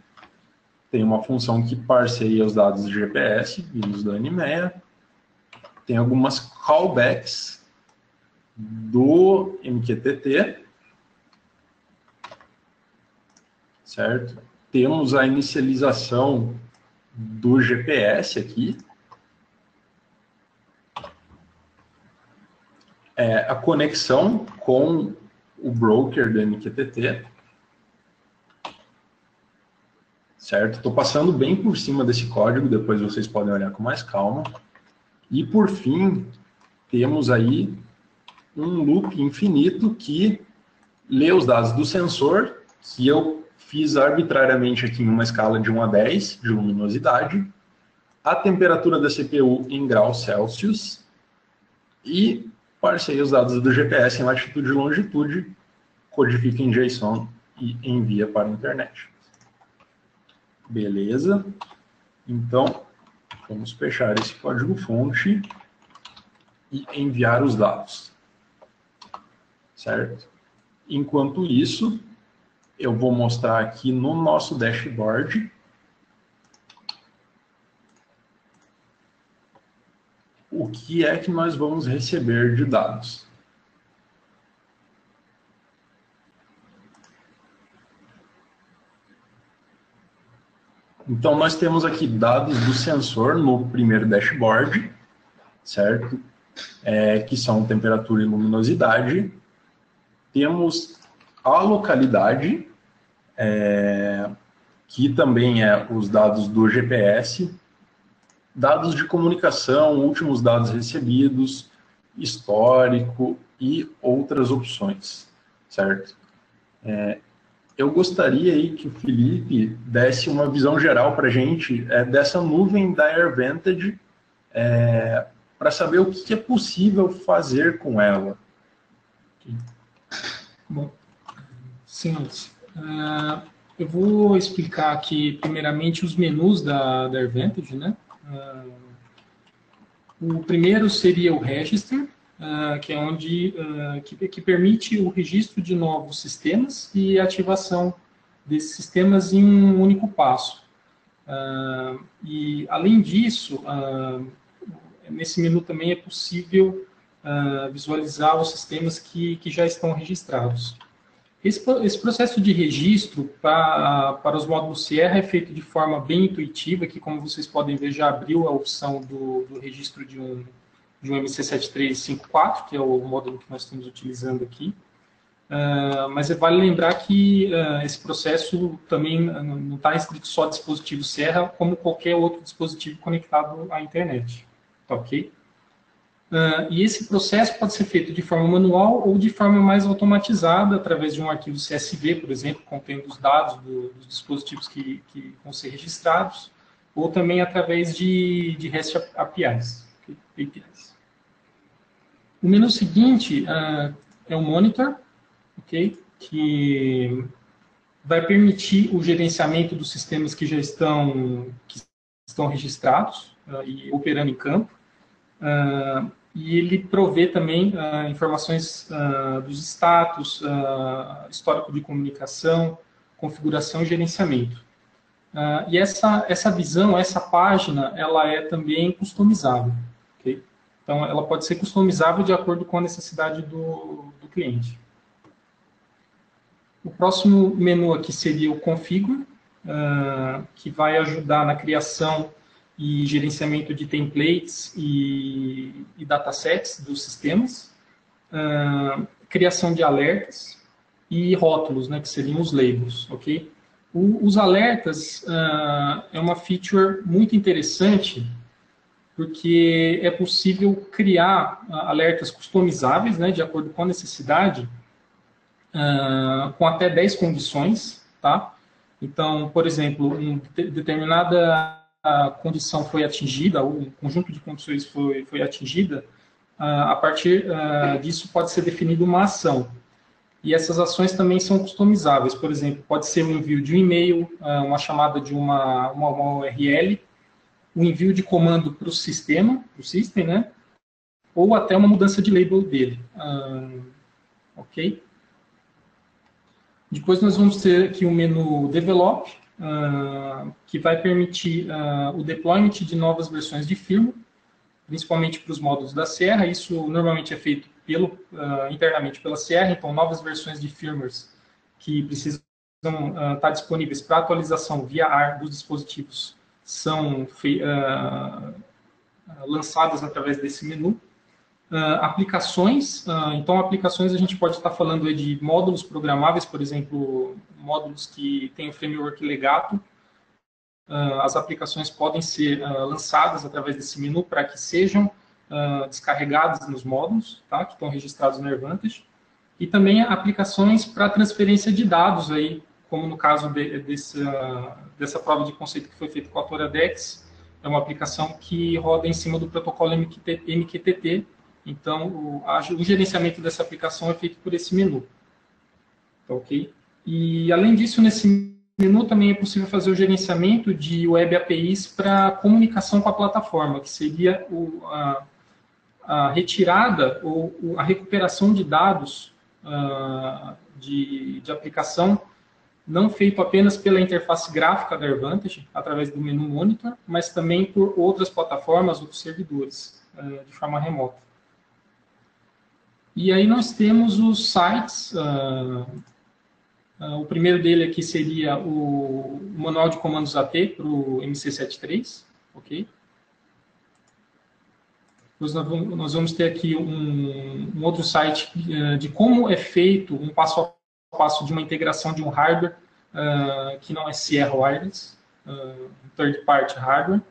tem uma função que parceia os dados de GPS, vindos da Animea, tem algumas callbacks do MQTT, certo? Temos a inicialização do GPS aqui, é, a conexão com o broker do MQTT, certo? Estou passando bem por cima desse código, depois vocês podem olhar com mais calma. E por fim, temos aí um loop infinito que lê os dados do sensor, que eu fiz arbitrariamente aqui em uma escala de 1 a 10 de luminosidade, a temperatura da CPU em graus Celsius e parceia os dados do GPS em latitude e longitude, codifica em JSON e envia para a internet. Beleza? Então, vamos fechar esse código-fonte e enviar os dados. Certo? Enquanto isso, eu vou mostrar aqui no nosso dashboard o que é que nós vamos receber de dados. Então, nós temos aqui dados do sensor no primeiro dashboard, certo? É, que são temperatura e luminosidade. Temos a localidade, é, que também é os dados do GPS, dados de comunicação, últimos dados recebidos, histórico e outras opções, certo? É, eu gostaria aí que o Felipe desse uma visão geral para a gente é, dessa nuvem da AirVantage é, para saber o que é possível fazer com ela. Bom, senhores, uh, eu vou explicar aqui primeiramente os menus da, da AirVantage, né? Uh, o primeiro seria o Register, uh, que é onde uh, que, que, permite o registro de novos sistemas e ativação desses sistemas em um único passo. E além disso, nesse menu também é possível visualizar os sistemas que, que já estão registrados. Esse, esse, processo de registro para, para os módulos Sierra é feito de forma bem intuitiva, que como vocês podem ver já abriu a opção do, do registro de um, de um MC7354, que é o módulo que nós estamos utilizando aqui. Uh, mas vale lembrar que uh, esse processo também não está restrito só a dispositivo Serra, como qualquer outro dispositivo conectado à internet. Tá ok? E esse processo pode ser feito de forma manual ou de forma mais automatizada, através de um arquivo CSV, por exemplo, contendo os dados do, dos dispositivos que, que, vão ser registrados, ou também através de, de REST APIs. APIs. O menu seguinte uh, é o monitor, ok? Que vai permitir o gerenciamento dos sistemas que já estão, que estão registrados uh, e operando em campo. Uh, e ele provê também uh, informações dos status, histórico de comunicação, configuração e gerenciamento. e essa, essa visão, essa página, ela é também customizável. Então, ela pode ser customizável de acordo com a necessidade do, do cliente. O próximo menu aqui seria o Configure, que vai ajudar na criação e gerenciamento de templates e, e datasets dos sistemas, uh, criação de alertas e rótulos, né, que seriam os labels, ok? O, os alertas uh, é uma feature muito interessante porque é possível criar alertas customizáveis, né, de acordo com a necessidade, com até 10 condições, tá? Então, por exemplo, uma determinada condição foi atingida, um conjunto de condições foi, foi atingida, a partir disso pode ser definida uma ação. E essas ações também são customizáveis. Por exemplo, pode ser o envio de um e-mail, uma chamada de uma, uma, uma URL, o envio de comando para o sistema, para o system, né? Ou até uma mudança de label dele. ok? Depois nós vamos ter aqui o menu Develop, uh, que vai permitir uh, o deployment de novas versões de firmware, principalmente para os módulos da Sierra. Isso normalmente é feito pelo, uh, internamente pela Sierra, então novas versões de firmwares que precisam estar disponíveis para atualização via AR dos dispositivos são lançadas através desse menu. Uh, aplicações, uh, então aplicações a gente pode estar falando de módulos programáveis, por exemplo, módulos que têm o framework Legato. Uh, as aplicações podem ser lançadas através desse menu para que sejam descarregadas nos módulos, tá, que estão registrados no Advantage. E também aplicações para transferência de dados, aí, como no caso de, dessa, dessa prova de conceito que foi feita com a Toradex, é uma aplicação que roda em cima do protocolo MQTT, então, o, a, o gerenciamento dessa aplicação é feito por esse menu. Tá ok? E, além disso, nesse menu também é possível fazer o gerenciamento de web APIs para comunicação com a plataforma, que seria o, a, a, retirada ou a recuperação de dados uh, de, de aplicação não feito apenas pela interface gráfica da Advantage, através do menu Monitor, mas também por outras plataformas, outros servidores, uh, de forma remota. E aí nós temos os sites. Uh, uh, o primeiro dele aqui seria o, manual de comandos AT para o MC73, ok? Nós vamos, nós vamos ter aqui um, um outro site uh, de como é feito um passo a passo de uma integração de um hardware que não é Sierra Wireless, third party hardware.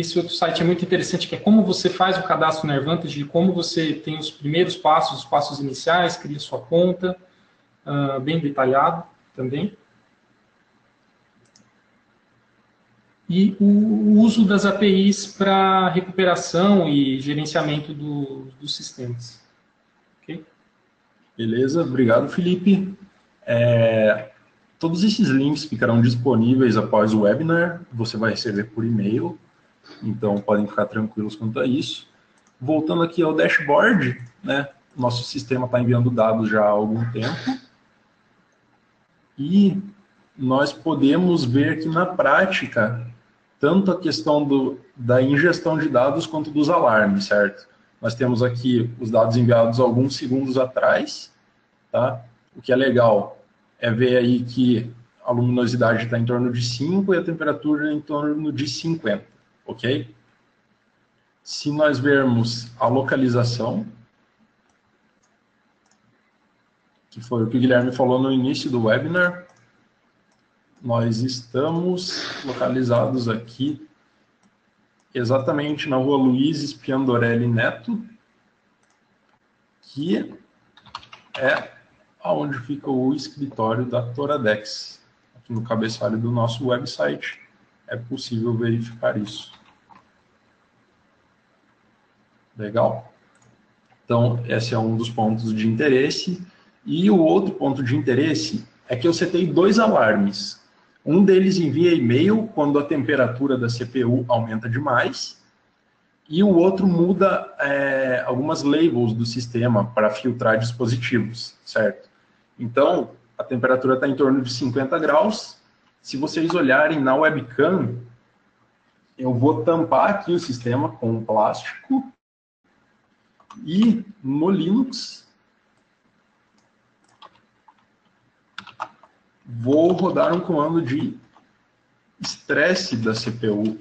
Esse outro site é muito interessante, que é como você faz o cadastro na Advantage, como você tem os primeiros passos, os passos iniciais, cria sua conta, uh, bem detalhado também. E o uso das APIs para recuperação e gerenciamento do, dos sistemas. Okay? Beleza, obrigado, Felipe. É, todos esses links ficarão disponíveis após o webinar, você vai receber por e-mail então podem ficar tranquilos quanto a isso. Voltando aqui ao dashboard, né, nosso sistema está enviando dados já há algum tempo. E nós podemos ver que na prática, tanto a questão do, da ingestão de dados quanto dos alarmes, certo? Nós temos aqui os dados enviados alguns segundos atrás, tá? O que é legal é ver aí que a luminosidade está em torno de 5 e a temperatura em torno de 50 ok? Se nós vermos a localização, que foi o que o Guilherme falou no início do webinar, nós estamos localizados aqui exatamente na rua Luiz Spiandorelli Neto, que é aonde fica o escritório da Toradex, aqui no cabeçalho do nosso website. É possível verificar isso. Legal? Então, esse é um dos pontos de interesse. E o outro ponto de interesse é que eu setei dois alarmes. Um deles envia e-mail quando a temperatura da CPU aumenta demais, e o outro muda é, algumas labels do sistema para filtrar dispositivos, certo? Então, a temperatura está em torno de 50 graus. Se vocês olharem na webcam, eu vou tampar aqui o sistema com plástico e no Linux, vou rodar um comando de estresse da CPU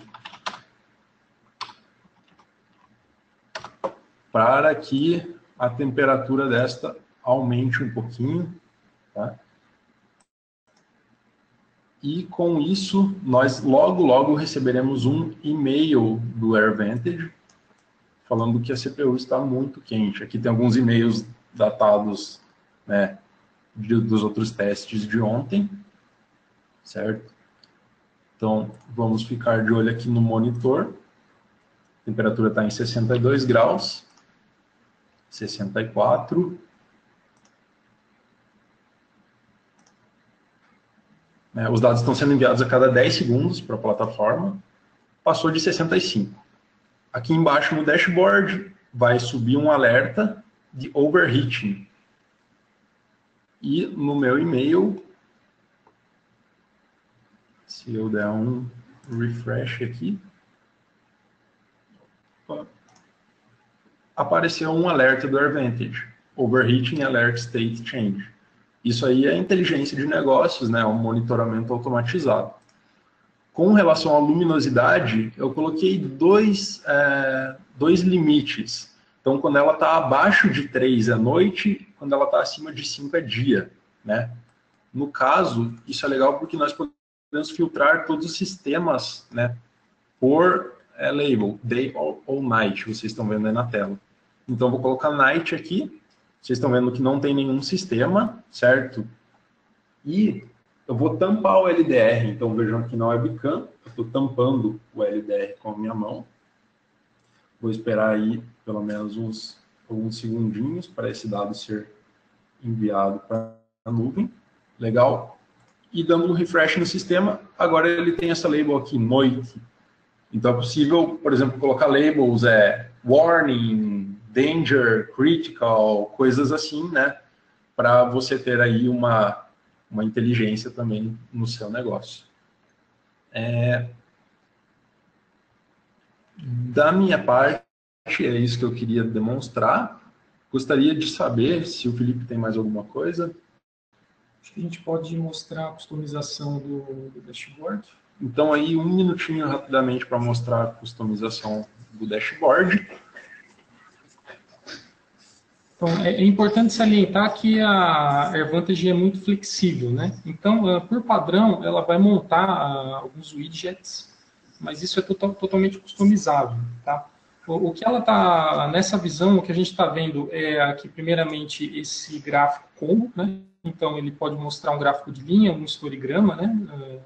para que a temperatura desta aumente um pouquinho, tá? E com isso, nós logo, logo receberemos um e-mail do AirVantage falando que a CPU está muito quente. Aqui tem alguns e-mails datados né, de, dos outros testes de ontem, certo? Então, vamos ficar de olho aqui no monitor. A temperatura está em 62 graus, 64. É, os dados estão sendo enviados a cada 10 segundos para a plataforma. Passou de 65. Aqui embaixo no dashboard vai subir um alerta de overheating. E no meu e-mail, se eu der um refresh aqui, apareceu um alerta do AirVantage, Overheating Alert State Change. Isso aí é inteligência de negócios, né, um monitoramento automatizado. Com relação à luminosidade, eu coloquei dois, é, dois limites. Então, quando ela está abaixo de 3 é noite, quando ela está acima de 5 é dia. Né? No caso, isso é legal porque nós podemos filtrar todos os sistemas né, por é, label, day ou night, vocês estão vendo aí na tela. Então, vou colocar night aqui. Vocês estão vendo que não tem nenhum sistema, certo? E eu vou tampar o LDR. Então, vejam aqui na webcam, eu estou tampando o LDR com a minha mão. Vou esperar aí pelo menos uns alguns segundinhos para esse dado ser enviado para a nuvem. Legal. E dando um refresh no sistema, agora ele tem essa label aqui, noite. Então é possível, por exemplo, colocar labels, é, warning, danger, critical, coisas assim, né? Para você ter aí uma, uma inteligência também no seu negócio. É, da minha parte, é isso que eu queria demonstrar. Gostaria de saber se o Felipe tem mais alguma coisa. Acho que a gente pode mostrar a customização do, do dashboard. Então, aí, um minutinho rapidamente para mostrar a customização do dashboard. Então, é, é, importante salientar que a Advantage é muito flexível, né? Então, uh, por padrão, ela vai montar uh, alguns widgets, mas isso é total, totalmente customizável, tá? O, o que ela está, nessa visão, o que a gente está vendo é aqui, primeiramente, esse gráfico combo, né? Então, ele pode mostrar um gráfico de linha, um historigrama, né? Uh,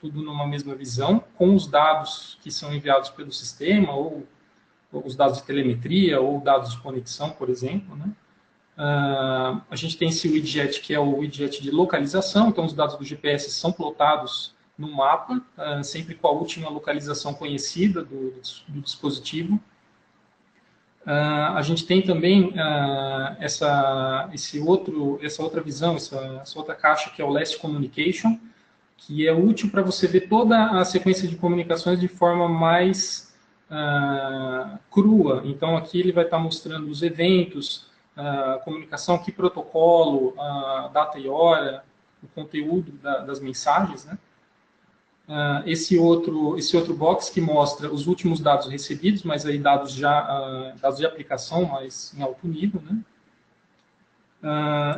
tudo numa mesma visão, com os dados que são enviados pelo sistema ou os dados de telemetria ou dados de conexão, por exemplo. Né? Uh, a gente tem esse widget que é o widget de localização, então os dados do GPS são plotados no mapa, uh, sempre com a última localização conhecida do, do dispositivo. Uh, a gente tem também essa, esse outro, essa outra visão, essa, essa outra caixa que é o Last Communication, que é útil para você ver toda a sequência de comunicações de forma mais uh, crua. Então, aqui ele vai estar mostrando os eventos, uh, comunicação, que protocolo, uh, data e hora, o conteúdo da, das mensagens, né? Esse outro esse outro box que mostra os últimos dados recebidos, mas aí dados já dados de aplicação, mas em alto nível, né?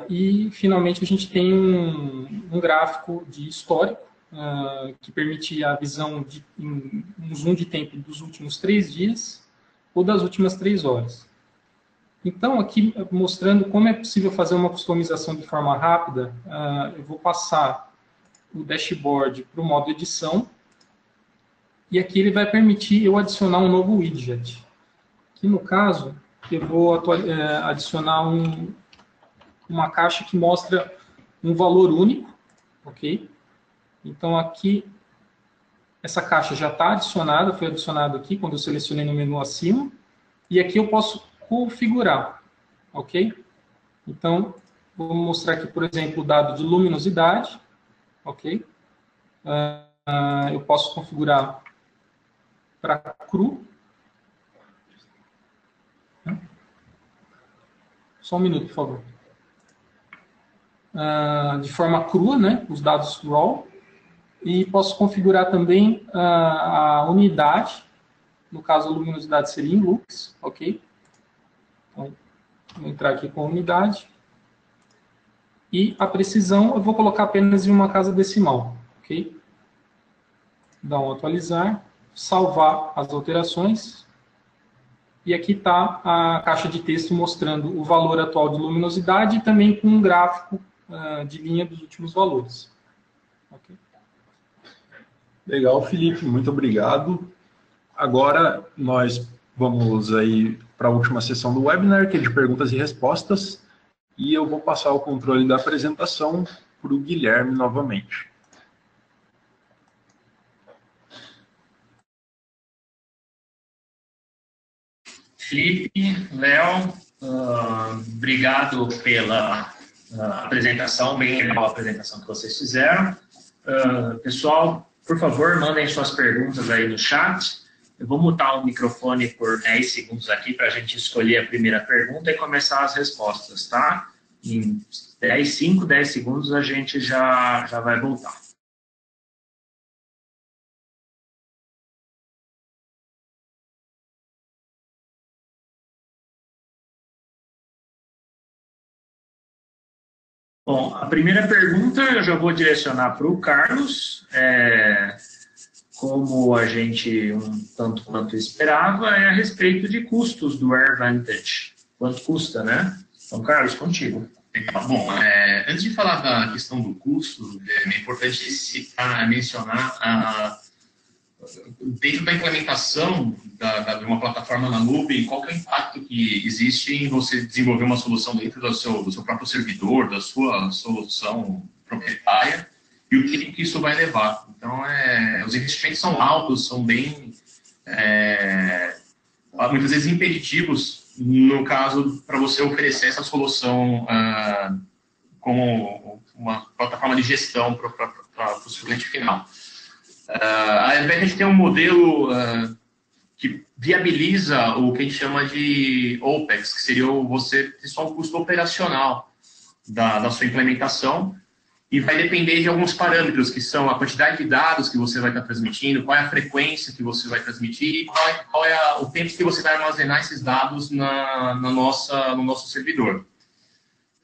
E finalmente a gente tem um, um gráfico de histórico uh, que permite a visão de um zoom de tempo dos últimos três dias ou das últimas três horas. Então, aqui mostrando como é possível fazer uma customização de forma rápida, uh, eu vou passar o dashboard para o modo edição, e aqui ele vai permitir eu adicionar um novo widget. Aqui no caso, eu vou eh, adicionar um, uma caixa que mostra um valor único, ok? Então, aqui, essa caixa já está adicionada, foi adicionada aqui, quando eu selecionei no menu acima. E aqui eu posso configurar, ok? Então, vou mostrar aqui, por exemplo, o dado de luminosidade, ok? Uh, eu posso configurar para cru. Só um minuto, por favor. Uh, de forma crua, né? Os dados raw e posso configurar também a, ah, a unidade, no caso a luminosidade seria em lux, ok? Então, vou entrar aqui com a unidade. E a precisão eu vou colocar apenas em uma casa decimal, ok? Dar um atualizar, salvar as alterações. E aqui está a caixa de texto mostrando o valor atual de luminosidade e também com um gráfico uh, de linha dos últimos valores. Okay? Legal, Felipe, muito obrigado. Agora nós vamos aí para a última sessão do webinar, que é de perguntas e respostas, e eu vou passar o controle da apresentação para o Guilherme novamente. Felipe, Léo, uh, obrigado pela uh, apresentação, bem legal a apresentação que vocês fizeram. Uh, pessoal, por favor, mandem suas perguntas aí no chat. Eu vou mutar o microfone por 10 segundos aqui para a gente escolher a primeira pergunta e começar as respostas, tá? Em 10, 5, 10 segundos a gente já, já vai voltar. Bom, a primeira pergunta eu já vou direcionar para o Carlos. É, como a gente um tanto quanto esperava, é a respeito de custos do AirVantage. Quanto custa, né? Então, Carlos, contigo. Bom, é, antes de falar da questão do custo, é importante citar, mencionar a, dentro da implementação da, da, de uma plataforma na nuvem, qual é o impacto que existe em você desenvolver uma solução dentro do seu, do seu próprio servidor, da sua solução proprietária, e o que, que isso vai levar. Então, é, os investimentos são altos, são bem, é, muitas vezes impeditivos, no caso, para você oferecer essa solução ah, como uma plataforma de gestão para o seu cliente final. Uh, a Advantage tem um modelo uh, que viabiliza o que a gente chama de OPEX, que seria você ter só um custo operacional da, da sua implementação, e vai depender de alguns parâmetros, que são a quantidade de dados que você vai estar transmitindo, qual é a frequência que você vai transmitir e qual é, qual é a, o tempo que você vai armazenar esses dados na, na nossa, no nosso servidor.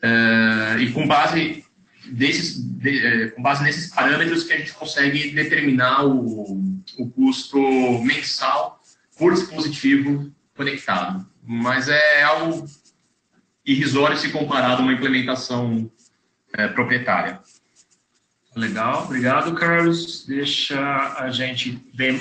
Uh, e com base desses, de, é, com base nesses parâmetros que a gente consegue determinar o, o custo mensal por dispositivo conectado. Mas é algo irrisório se comparado a uma implementação é, proprietária. Legal, obrigado, Carlos. Deixa a gente ver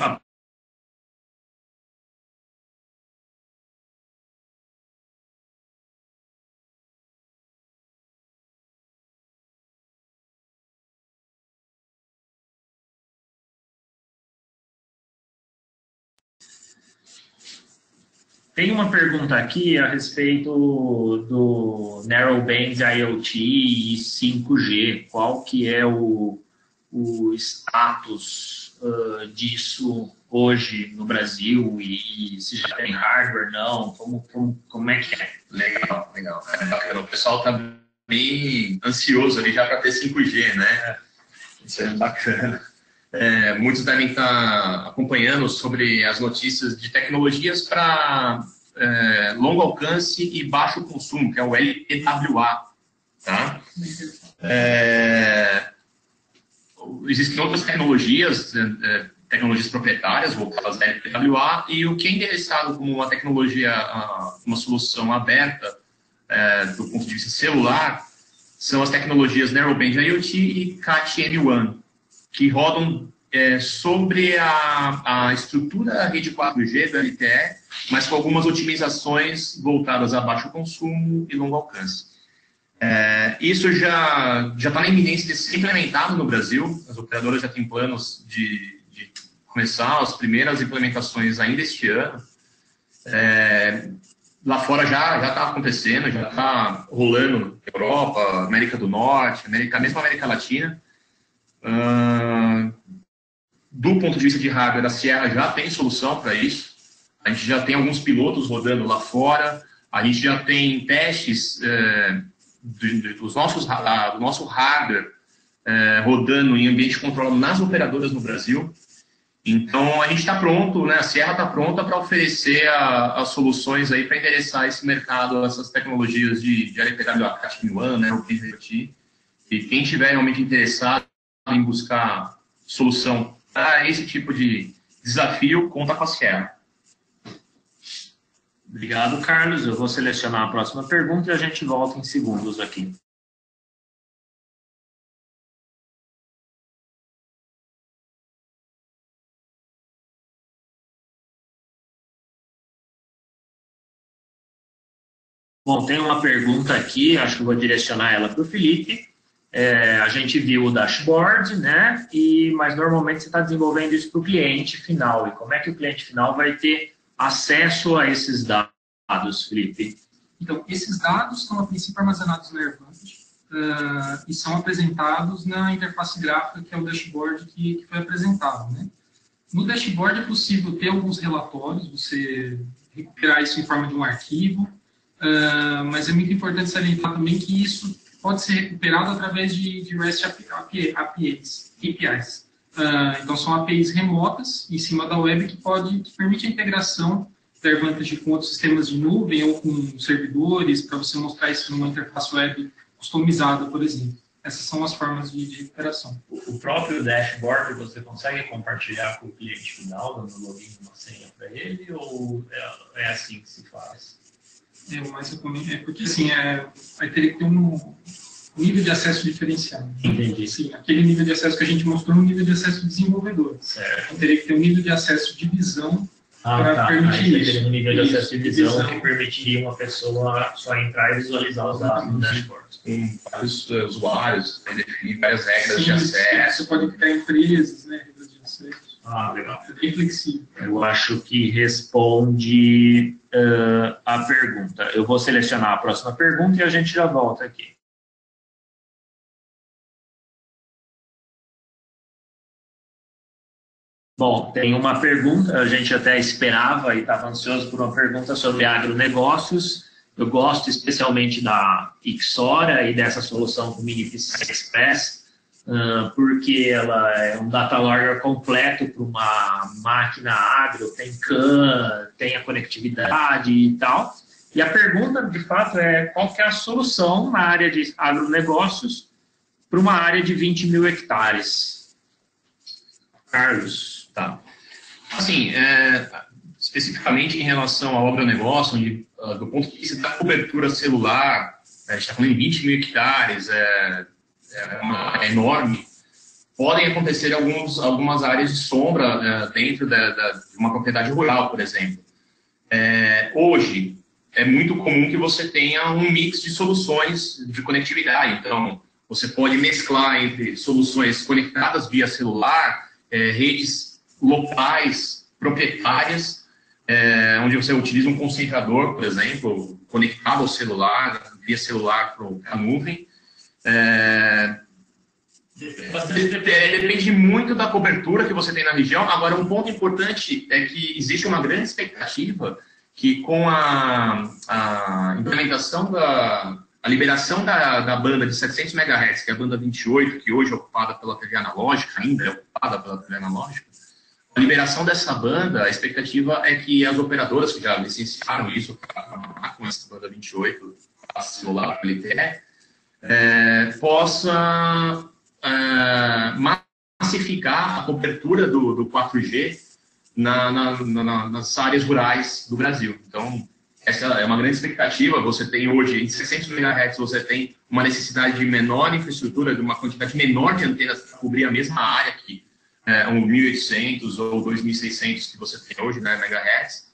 Tem uma pergunta aqui a respeito do Narrowband IoT e 5G. Qual que é o, o status uh, disso hoje no Brasil e, e, se já tem hardware, não? Como, como, como é que é? Legal, legal. É bacana. O pessoal está bem ansioso ali já para ter 5G, né? Isso é bacana. É, muitos devem estar acompanhando sobre as notícias de tecnologias para é, longo alcance e baixo consumo, que é o LPWA. Tá? É, existem outras tecnologias, é, é tecnologias proprietárias voltadas ao LPWA, e o que é interessado como uma tecnologia, uma solução aberta é, do ponto de vista celular, são as tecnologias Narrowband IoT e CAT-M1 que rodam é, sobre a, a estrutura da rede 4G da LTE, mas com algumas otimizações voltadas a baixo consumo e longo alcance. É, isso já já está na iminência de ser implementado no Brasil. As operadoras já têm planos de, de começar as primeiras implementações ainda este ano. É, lá fora já já está acontecendo, já está rolando Europa, América do Norte, América, mesmo América Latina. Do ponto de vista de hardware, a Sierra já tem solução para isso. A gente já tem alguns pilotos rodando lá fora. A gente já tem testes uh, dos nossos, do nosso hardware uh, rodando em ambiente controlado nas operadoras no Brasil. Então, a gente está pronto, né? a Sierra está pronta para oferecer as soluções aí para endereçar esse mercado, essas tecnologias de, de LPWA, CAT-M1, né, o IoT. E quem estiver realmente interessado em buscar solução para esse tipo de desafio, conta com a Sierra. Obrigado, Carlos. Eu vou selecionar a próxima pergunta e a gente volta em segundos aqui. Bom, tem uma pergunta aqui, acho que vou direcionar ela para o Felipe. É, a gente viu o dashboard, né? E, mas normalmente você está desenvolvendo isso para o cliente final. E como é que o cliente final vai ter acesso a esses dados, Felipe? Então, esses dados estão a princípio armazenados no Airvant uh, e são apresentados na interface gráfica, que é o dashboard que, que foi apresentado. Né? No dashboard é possível ter alguns relatórios, você recuperar isso em forma de um arquivo, uh, mas é muito importante salientar também que isso pode ser recuperado através de, de REST APIs. APIs. Uh, então, são APIs remotas em cima da web que, pode, que permite a integração da Advantage com outros sistemas de nuvem ou com servidores, para você mostrar isso numa interface web customizada, por exemplo. Essas são as formas de, de recuperação. O próprio dashboard você consegue compartilhar com o cliente final, dando login e uma senha para ele, ou é, é, assim que se faz? É, o mais recomendo, é porque assim, é, vai ter que ter um nível de acesso diferenciado. Entendi. Sim, aquele nível de acesso que a gente mostrou no nível de acesso do desenvolvedor. Certo. Então, teria que ter um nível de acesso de visão ah, para tá. permitir Aí isso. teria um nível de acesso de visão, Visão. que permitiria uma pessoa só entrar e visualizar os dados no dashboard. Com vários eh, usuários, né, definir várias regras de Sim, acesso. Você pode criar empresas, né? Ah, legal. Bem flexível. Eu acho que responde eh, a pergunta. Eu vou selecionar a próxima pergunta e a gente já volta aqui. Bom, tem uma pergunta, a gente até esperava e estava ansioso por uma pergunta sobre agronegócios. Eu gosto especialmente da Ixora e dessa solução com o Mini Express, ah, porque ela é um data logger completo para uma máquina agro, tem CAN, tem a conectividade e tal. E a pergunta, de fato, é qual que é a solução na área de agronegócios para uma área de 20 mil hectares? Carlos. Tá. Assim, é, especificamente em relação ao agronegócio, onde, ah, do ponto de vista da cobertura celular, a gente está falando em 20 mil hectares, é, é, enorme, podem acontecer alguns, algumas áreas de sombra é, dentro da, da- de uma propriedade rural, por exemplo. É, hoje, é muito comum que você tenha um mix de soluções de conectividade. Então, você pode mesclar entre soluções conectadas via celular, é, redes locais, proprietárias, é, onde você utiliza um concentrador, por exemplo, conectado ao celular, via celular para a nuvem. É, é, depende muito da cobertura que você tem na região. Agora, um ponto importante é que existe uma grande expectativa que com a, a implementação da a liberação da, da banda de 700 MHz, que é a banda 28, que hoje é ocupada pela TV analógica, ainda é ocupada pela TV analógica, a liberação dessa banda, a expectativa é que as operadoras que já licenciaram isso para com essa banda 28, a celular LTE, é, possa é, massificar a cobertura do, do 4G na, na, na, nas áreas rurais do Brasil. Então, essa é uma grande expectativa. Você tem hoje, em 600 MHz, você tem uma necessidade de menor infraestrutura, de uma quantidade menor de antenas para cobrir a mesma área que é, um 1.800 ou 2.600 que você tem hoje, né, megahertz.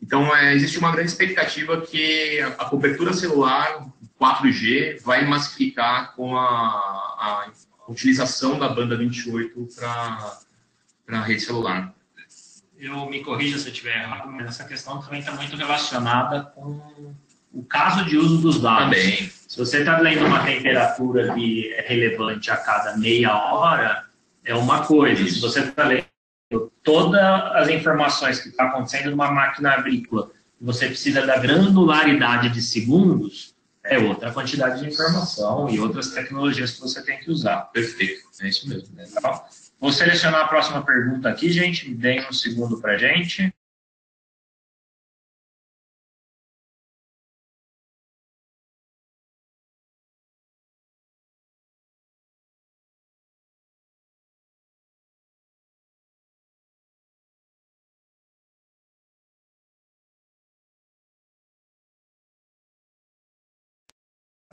Então, é, existe uma grande expectativa que a, a cobertura celular 4G vai massificar com a, a utilização da banda 28 para a rede celular. Eu me corrija se eu estiver errado, mas essa questão também está muito relacionada com o caso de uso dos dados. Também. Se você está lendo uma temperatura que é relevante a cada meia hora, é uma coisa. Se você está lendo todas as informações que estão acontecendo numa máquina agrícola, você precisa da granularidade de segundos, é outra quantidade de informação e outras tecnologias que você tem que usar. Perfeito, é isso mesmo. Legal? Vou selecionar a próxima pergunta aqui, gente. Deem um segundo para gente.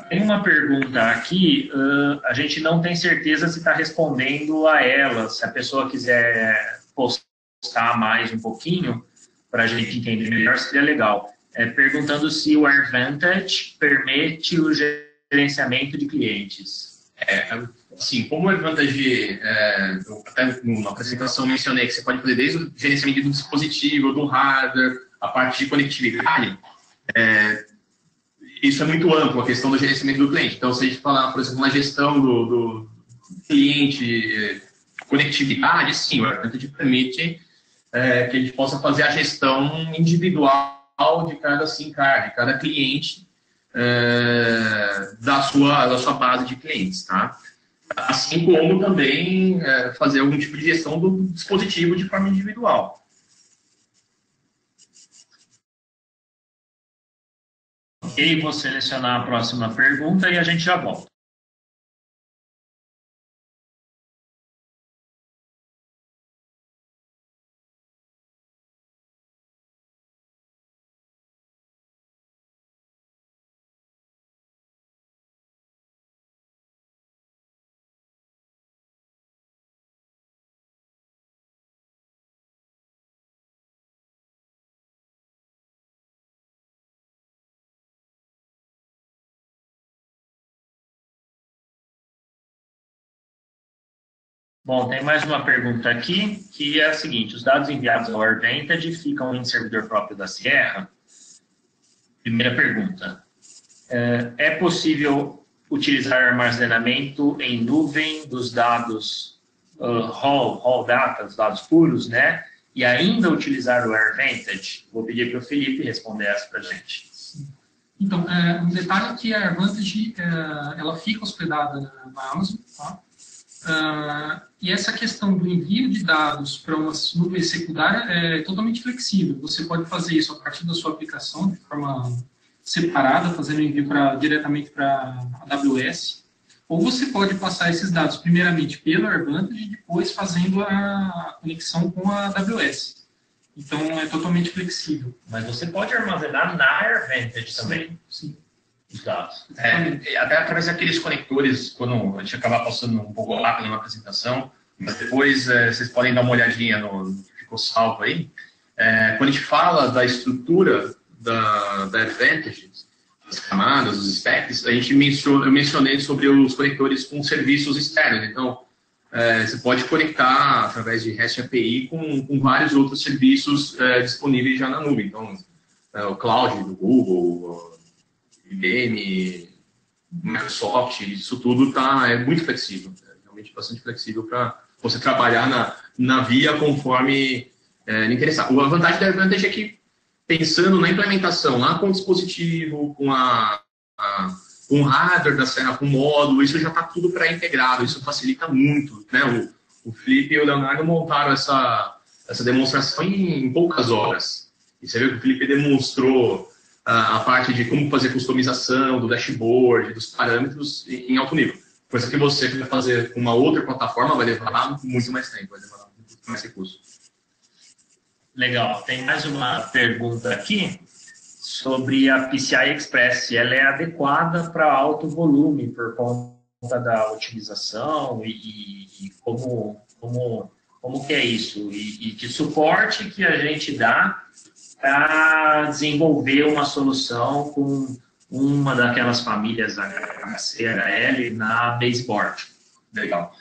Tem uma pergunta aqui, uh, a gente não tem certeza se está respondendo a ela. Se a pessoa quiser postar mais um pouquinho, para a gente entender melhor, seria legal. é, perguntando se o AirVantage permite o gerenciamento de clientes. É, assim, como o AirVantage, é, eu até na apresentação mencionei que você pode fazer desde o gerenciamento do dispositivo, do hardware, a parte de conectividade, é, isso é muito amplo, a questão do gerenciamento do cliente. Então, se a gente falar, por exemplo, na gestão do, do cliente, é, conectividade, sim, o AirVantage permite é, que a gente possa fazer a gestão individual de cada SIM card, de cada cliente é, da, sua, da sua base de clientes, tá? Assim como também é, fazer algum tipo de gestão do dispositivo de forma individual. Ok, vou selecionar a próxima pergunta e a gente já volta. Bom, tem mais uma pergunta aqui, que é a seguinte: os dados enviados ao AirVantage ficam em servidor próprio da Sierra? Primeira pergunta. É, é possível utilizar armazenamento em nuvem dos dados uh, RAW, RAW data, os dados puros, né? E ainda utilizar o AirVantage? Vou pedir para o Felipe responder essa para a gente. Então, é, um detalhe é que a AirVantage, é, ela fica hospedada na Amazon, tá? Uh, e essa questão do envio de dados para uma nuvem secundária é totalmente flexível. Você pode fazer isso a partir da sua aplicação de forma separada, fazendo envio pra, diretamente para a AWS, ou você pode passar esses dados primeiramente pelo AirVantage e depois fazendo a conexão com a AWS. Então é totalmente flexível. Mas você pode armazenar na AirVantage também. Sim. sim dados. É, até através daqueles conectores, quando a gente acabar passando um pouco rápido na apresentação, mas depois é, vocês podem dar uma olhadinha no, que ficou salvo aí. É, quando a gente fala da estrutura da, da Advantage, as camadas, os stacks, a gente mencionou, eu mencionei sobre os conectores com serviços externos. Então, é, você pode conectar através de REST API com, com vários outros serviços é, disponíveis já na nuvem. Então, é, o cloud do Google, IBM, Microsoft, isso tudo tá, é muito flexível, é realmente bastante flexível para você trabalhar na, na via conforme é, lhe interessar. A vantagem da Advantage é que, pensando na implementação lá com o dispositivo, com a, a com o hardware da Serra, com o módulo, isso já está tudo pré-integrado, isso facilita muito. Né? O, o Felipe e o Leonardo montaram essa, essa demonstração em, em poucas horas. E você vê que o Felipe demonstrou a, parte de como fazer customização do dashboard, dos parâmetros em, alto nível. Coisa que você vai fazer com uma outra plataforma vai levar muito mais tempo, vai levar muito mais recursos. Legal. Tem mais uma pergunta aqui sobre a PCI Express. Ela é adequada para alto volume por conta da utilização e, e como, como, como que é isso? E, e que suporte que a gente dá para desenvolver uma solução com uma daquelas famílias HCHL na baseboard. Legal.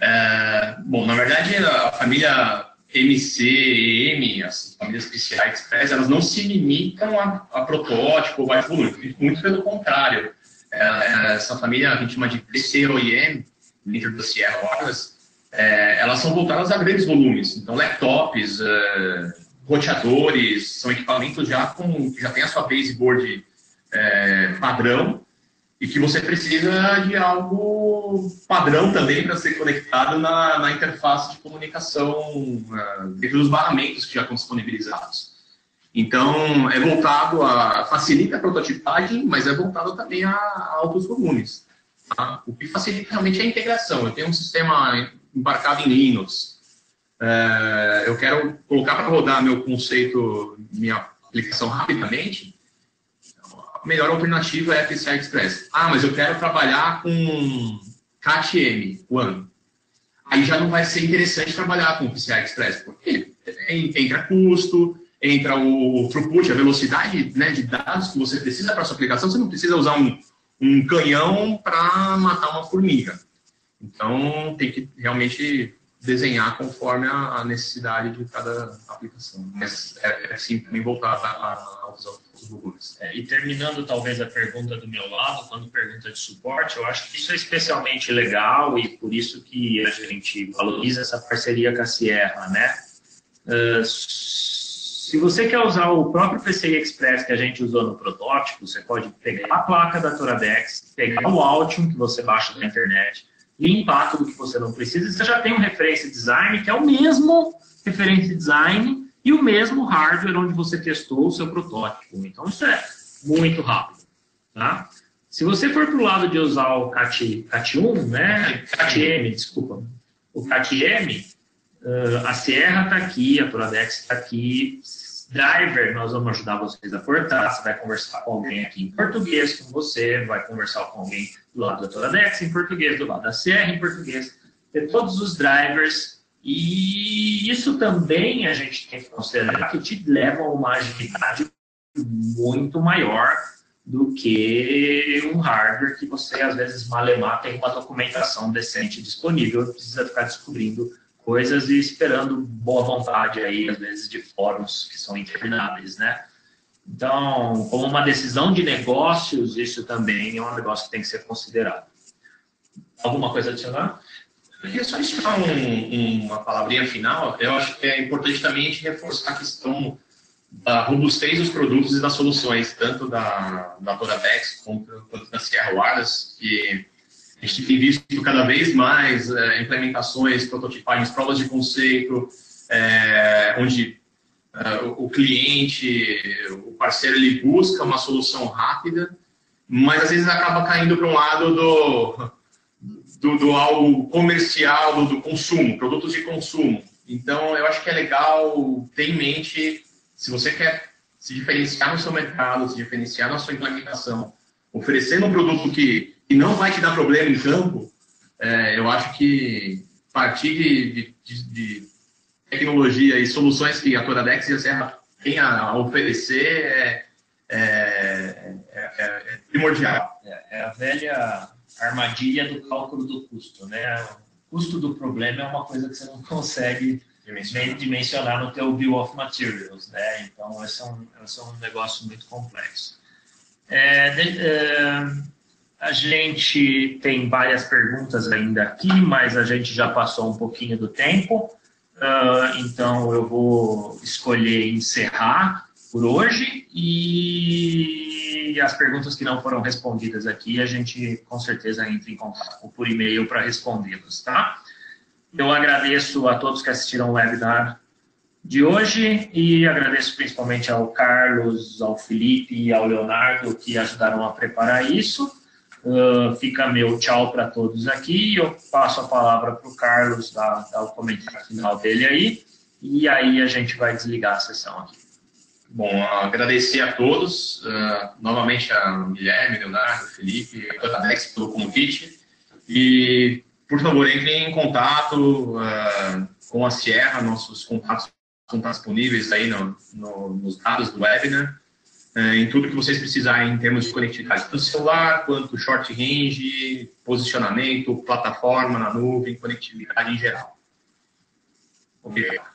É, bom, na verdade, a família MC, as famílias PCI Express, elas não se limitam a, a protótipo ou baixo volume, muito pelo contrário. É, essa família a gente chama de PC OEM, dentro do Sierra Wireless, é, elas são voltadas a grandes volumes. Então, laptops, é, roteadores, são equipamentos já com já tem a sua baseboard é, padrão e que você precisa de algo padrão também para ser conectado na, na, interface de comunicação uh, dentro dos barramentos que já estão disponibilizados. Então, é voltado a facilita a prototipagem, mas é voltado também a, a altos volumes. Tá? O que facilita realmente é a integração. Eu tenho um sistema embarcado em Linux, é, eu quero colocar para rodar meu conceito, minha aplicação rapidamente, a melhor alternativa é PCI Express. Ah, mas eu quero trabalhar com CAT-M, One. Aí já não vai ser interessante trabalhar com PCI Express, porque entra custo, entra o throughput, a velocidade né, de dados que você precisa para sua aplicação. Você não precisa usar um, um canhão para matar uma formiga. Então, tem que realmente desenhar conforme a, necessidade de cada aplicação. Mas é, é sim também voltar aos volumes. É, e terminando talvez a pergunta do meu lado, quando pergunta de suporte, eu acho que isso é especialmente legal e por isso que a gente valoriza essa parceria com a Sierra, né? Uh, se você quer usar o próprio PCI Express que a gente usou no protótipo, você pode pegar a placa da Toradex, pegar o Altium que você baixa da internet, limpar tudo que você não precisa, você já tem um referência design que é o mesmo referência design e o mesmo hardware onde você testou o seu protótipo. Então, isso é muito rápido. Tá? Se você for para o lado de usar o CAT, CAT1, né? CAT-M, desculpa, o CAT-M, uh, a Sierra está aqui, a Toradex está aqui, driver, nós vamos ajudar vocês a portar. Você vai conversar com alguém aqui em português com você, vai conversar com alguém do lado da Toradex em português, do lado da Sierra em português, ter todos os drivers. E isso também a gente tem que considerar que te leva a uma agilidade muito maior do que um hardware que você, às vezes, malemar tem uma documentação decente disponível, precisa ficar descobrindo coisas e esperando boa vontade aí, às vezes, de fóruns que são intermináveis, né? Então, como uma decisão de negócios, isso também é um negócio que tem que ser considerado. Alguma coisa adicionar? Eu queria só adicionar um, uma palavrinha final. Eu acho que é importante também a gente reforçar a questão da robustez dos produtos e das soluções, tanto da, da Toradex quanto, quanto da Sierra Wireless, que a gente tem visto cada vez mais é, implementações, prototipagens, provas de conceito, é, onde é, o cliente, o parceiro, ele busca uma solução rápida, mas às vezes acaba caindo para um lado do, do, do, algo comercial, do, consumo, produtos de consumo. Então, eu acho que é legal ter em mente, se você quer se diferenciar no seu mercado, se diferenciar na sua implementação, oferecendo um produto que e não vai te dar problema em campo, é, eu acho que partir de, de, de, tecnologia e soluções que a Toradex e a Serra têm a oferecer é, é, é, é primordial. É, a velha armadilha do cálculo do custo, né? O custo do problema é uma coisa que você não *laughs* consegue dimensionar, dimensionar no teu Bill of Materials, né? Então, esse é um, esse é um negócio muito complexo. É, de, a gente tem várias perguntas ainda aqui, mas a gente já passou um pouquinho do tempo, uh, então eu vou escolher encerrar por hoje e as perguntas que não foram respondidas aqui, a gente com certeza entra em contato por e-mail para respondê-las, tá? Eu agradeço a todos que assistiram o webinar de hoje e agradeço principalmente ao Carlos, ao Felipe e ao Leonardo que ajudaram a preparar isso. Uh, fica meu tchau para todos aqui. Eu passo a palavra para o Carlos dar, dar, o comentário final dele aí. E aí a gente vai desligar a sessão aqui. Bom, agradecer a todos, uh, novamente a Guilherme, Leonardo, Felipe, a Totadex pelo convite. E, por favor, entrem em contato uh, com a Sierra, nossos contatos estão disponíveis aí no, no, nos dados do webinar. É, em tudo que vocês precisarem em termos de conectividade, tanto celular quanto short range, posicionamento, plataforma na nuvem, conectividade em geral. Obrigado.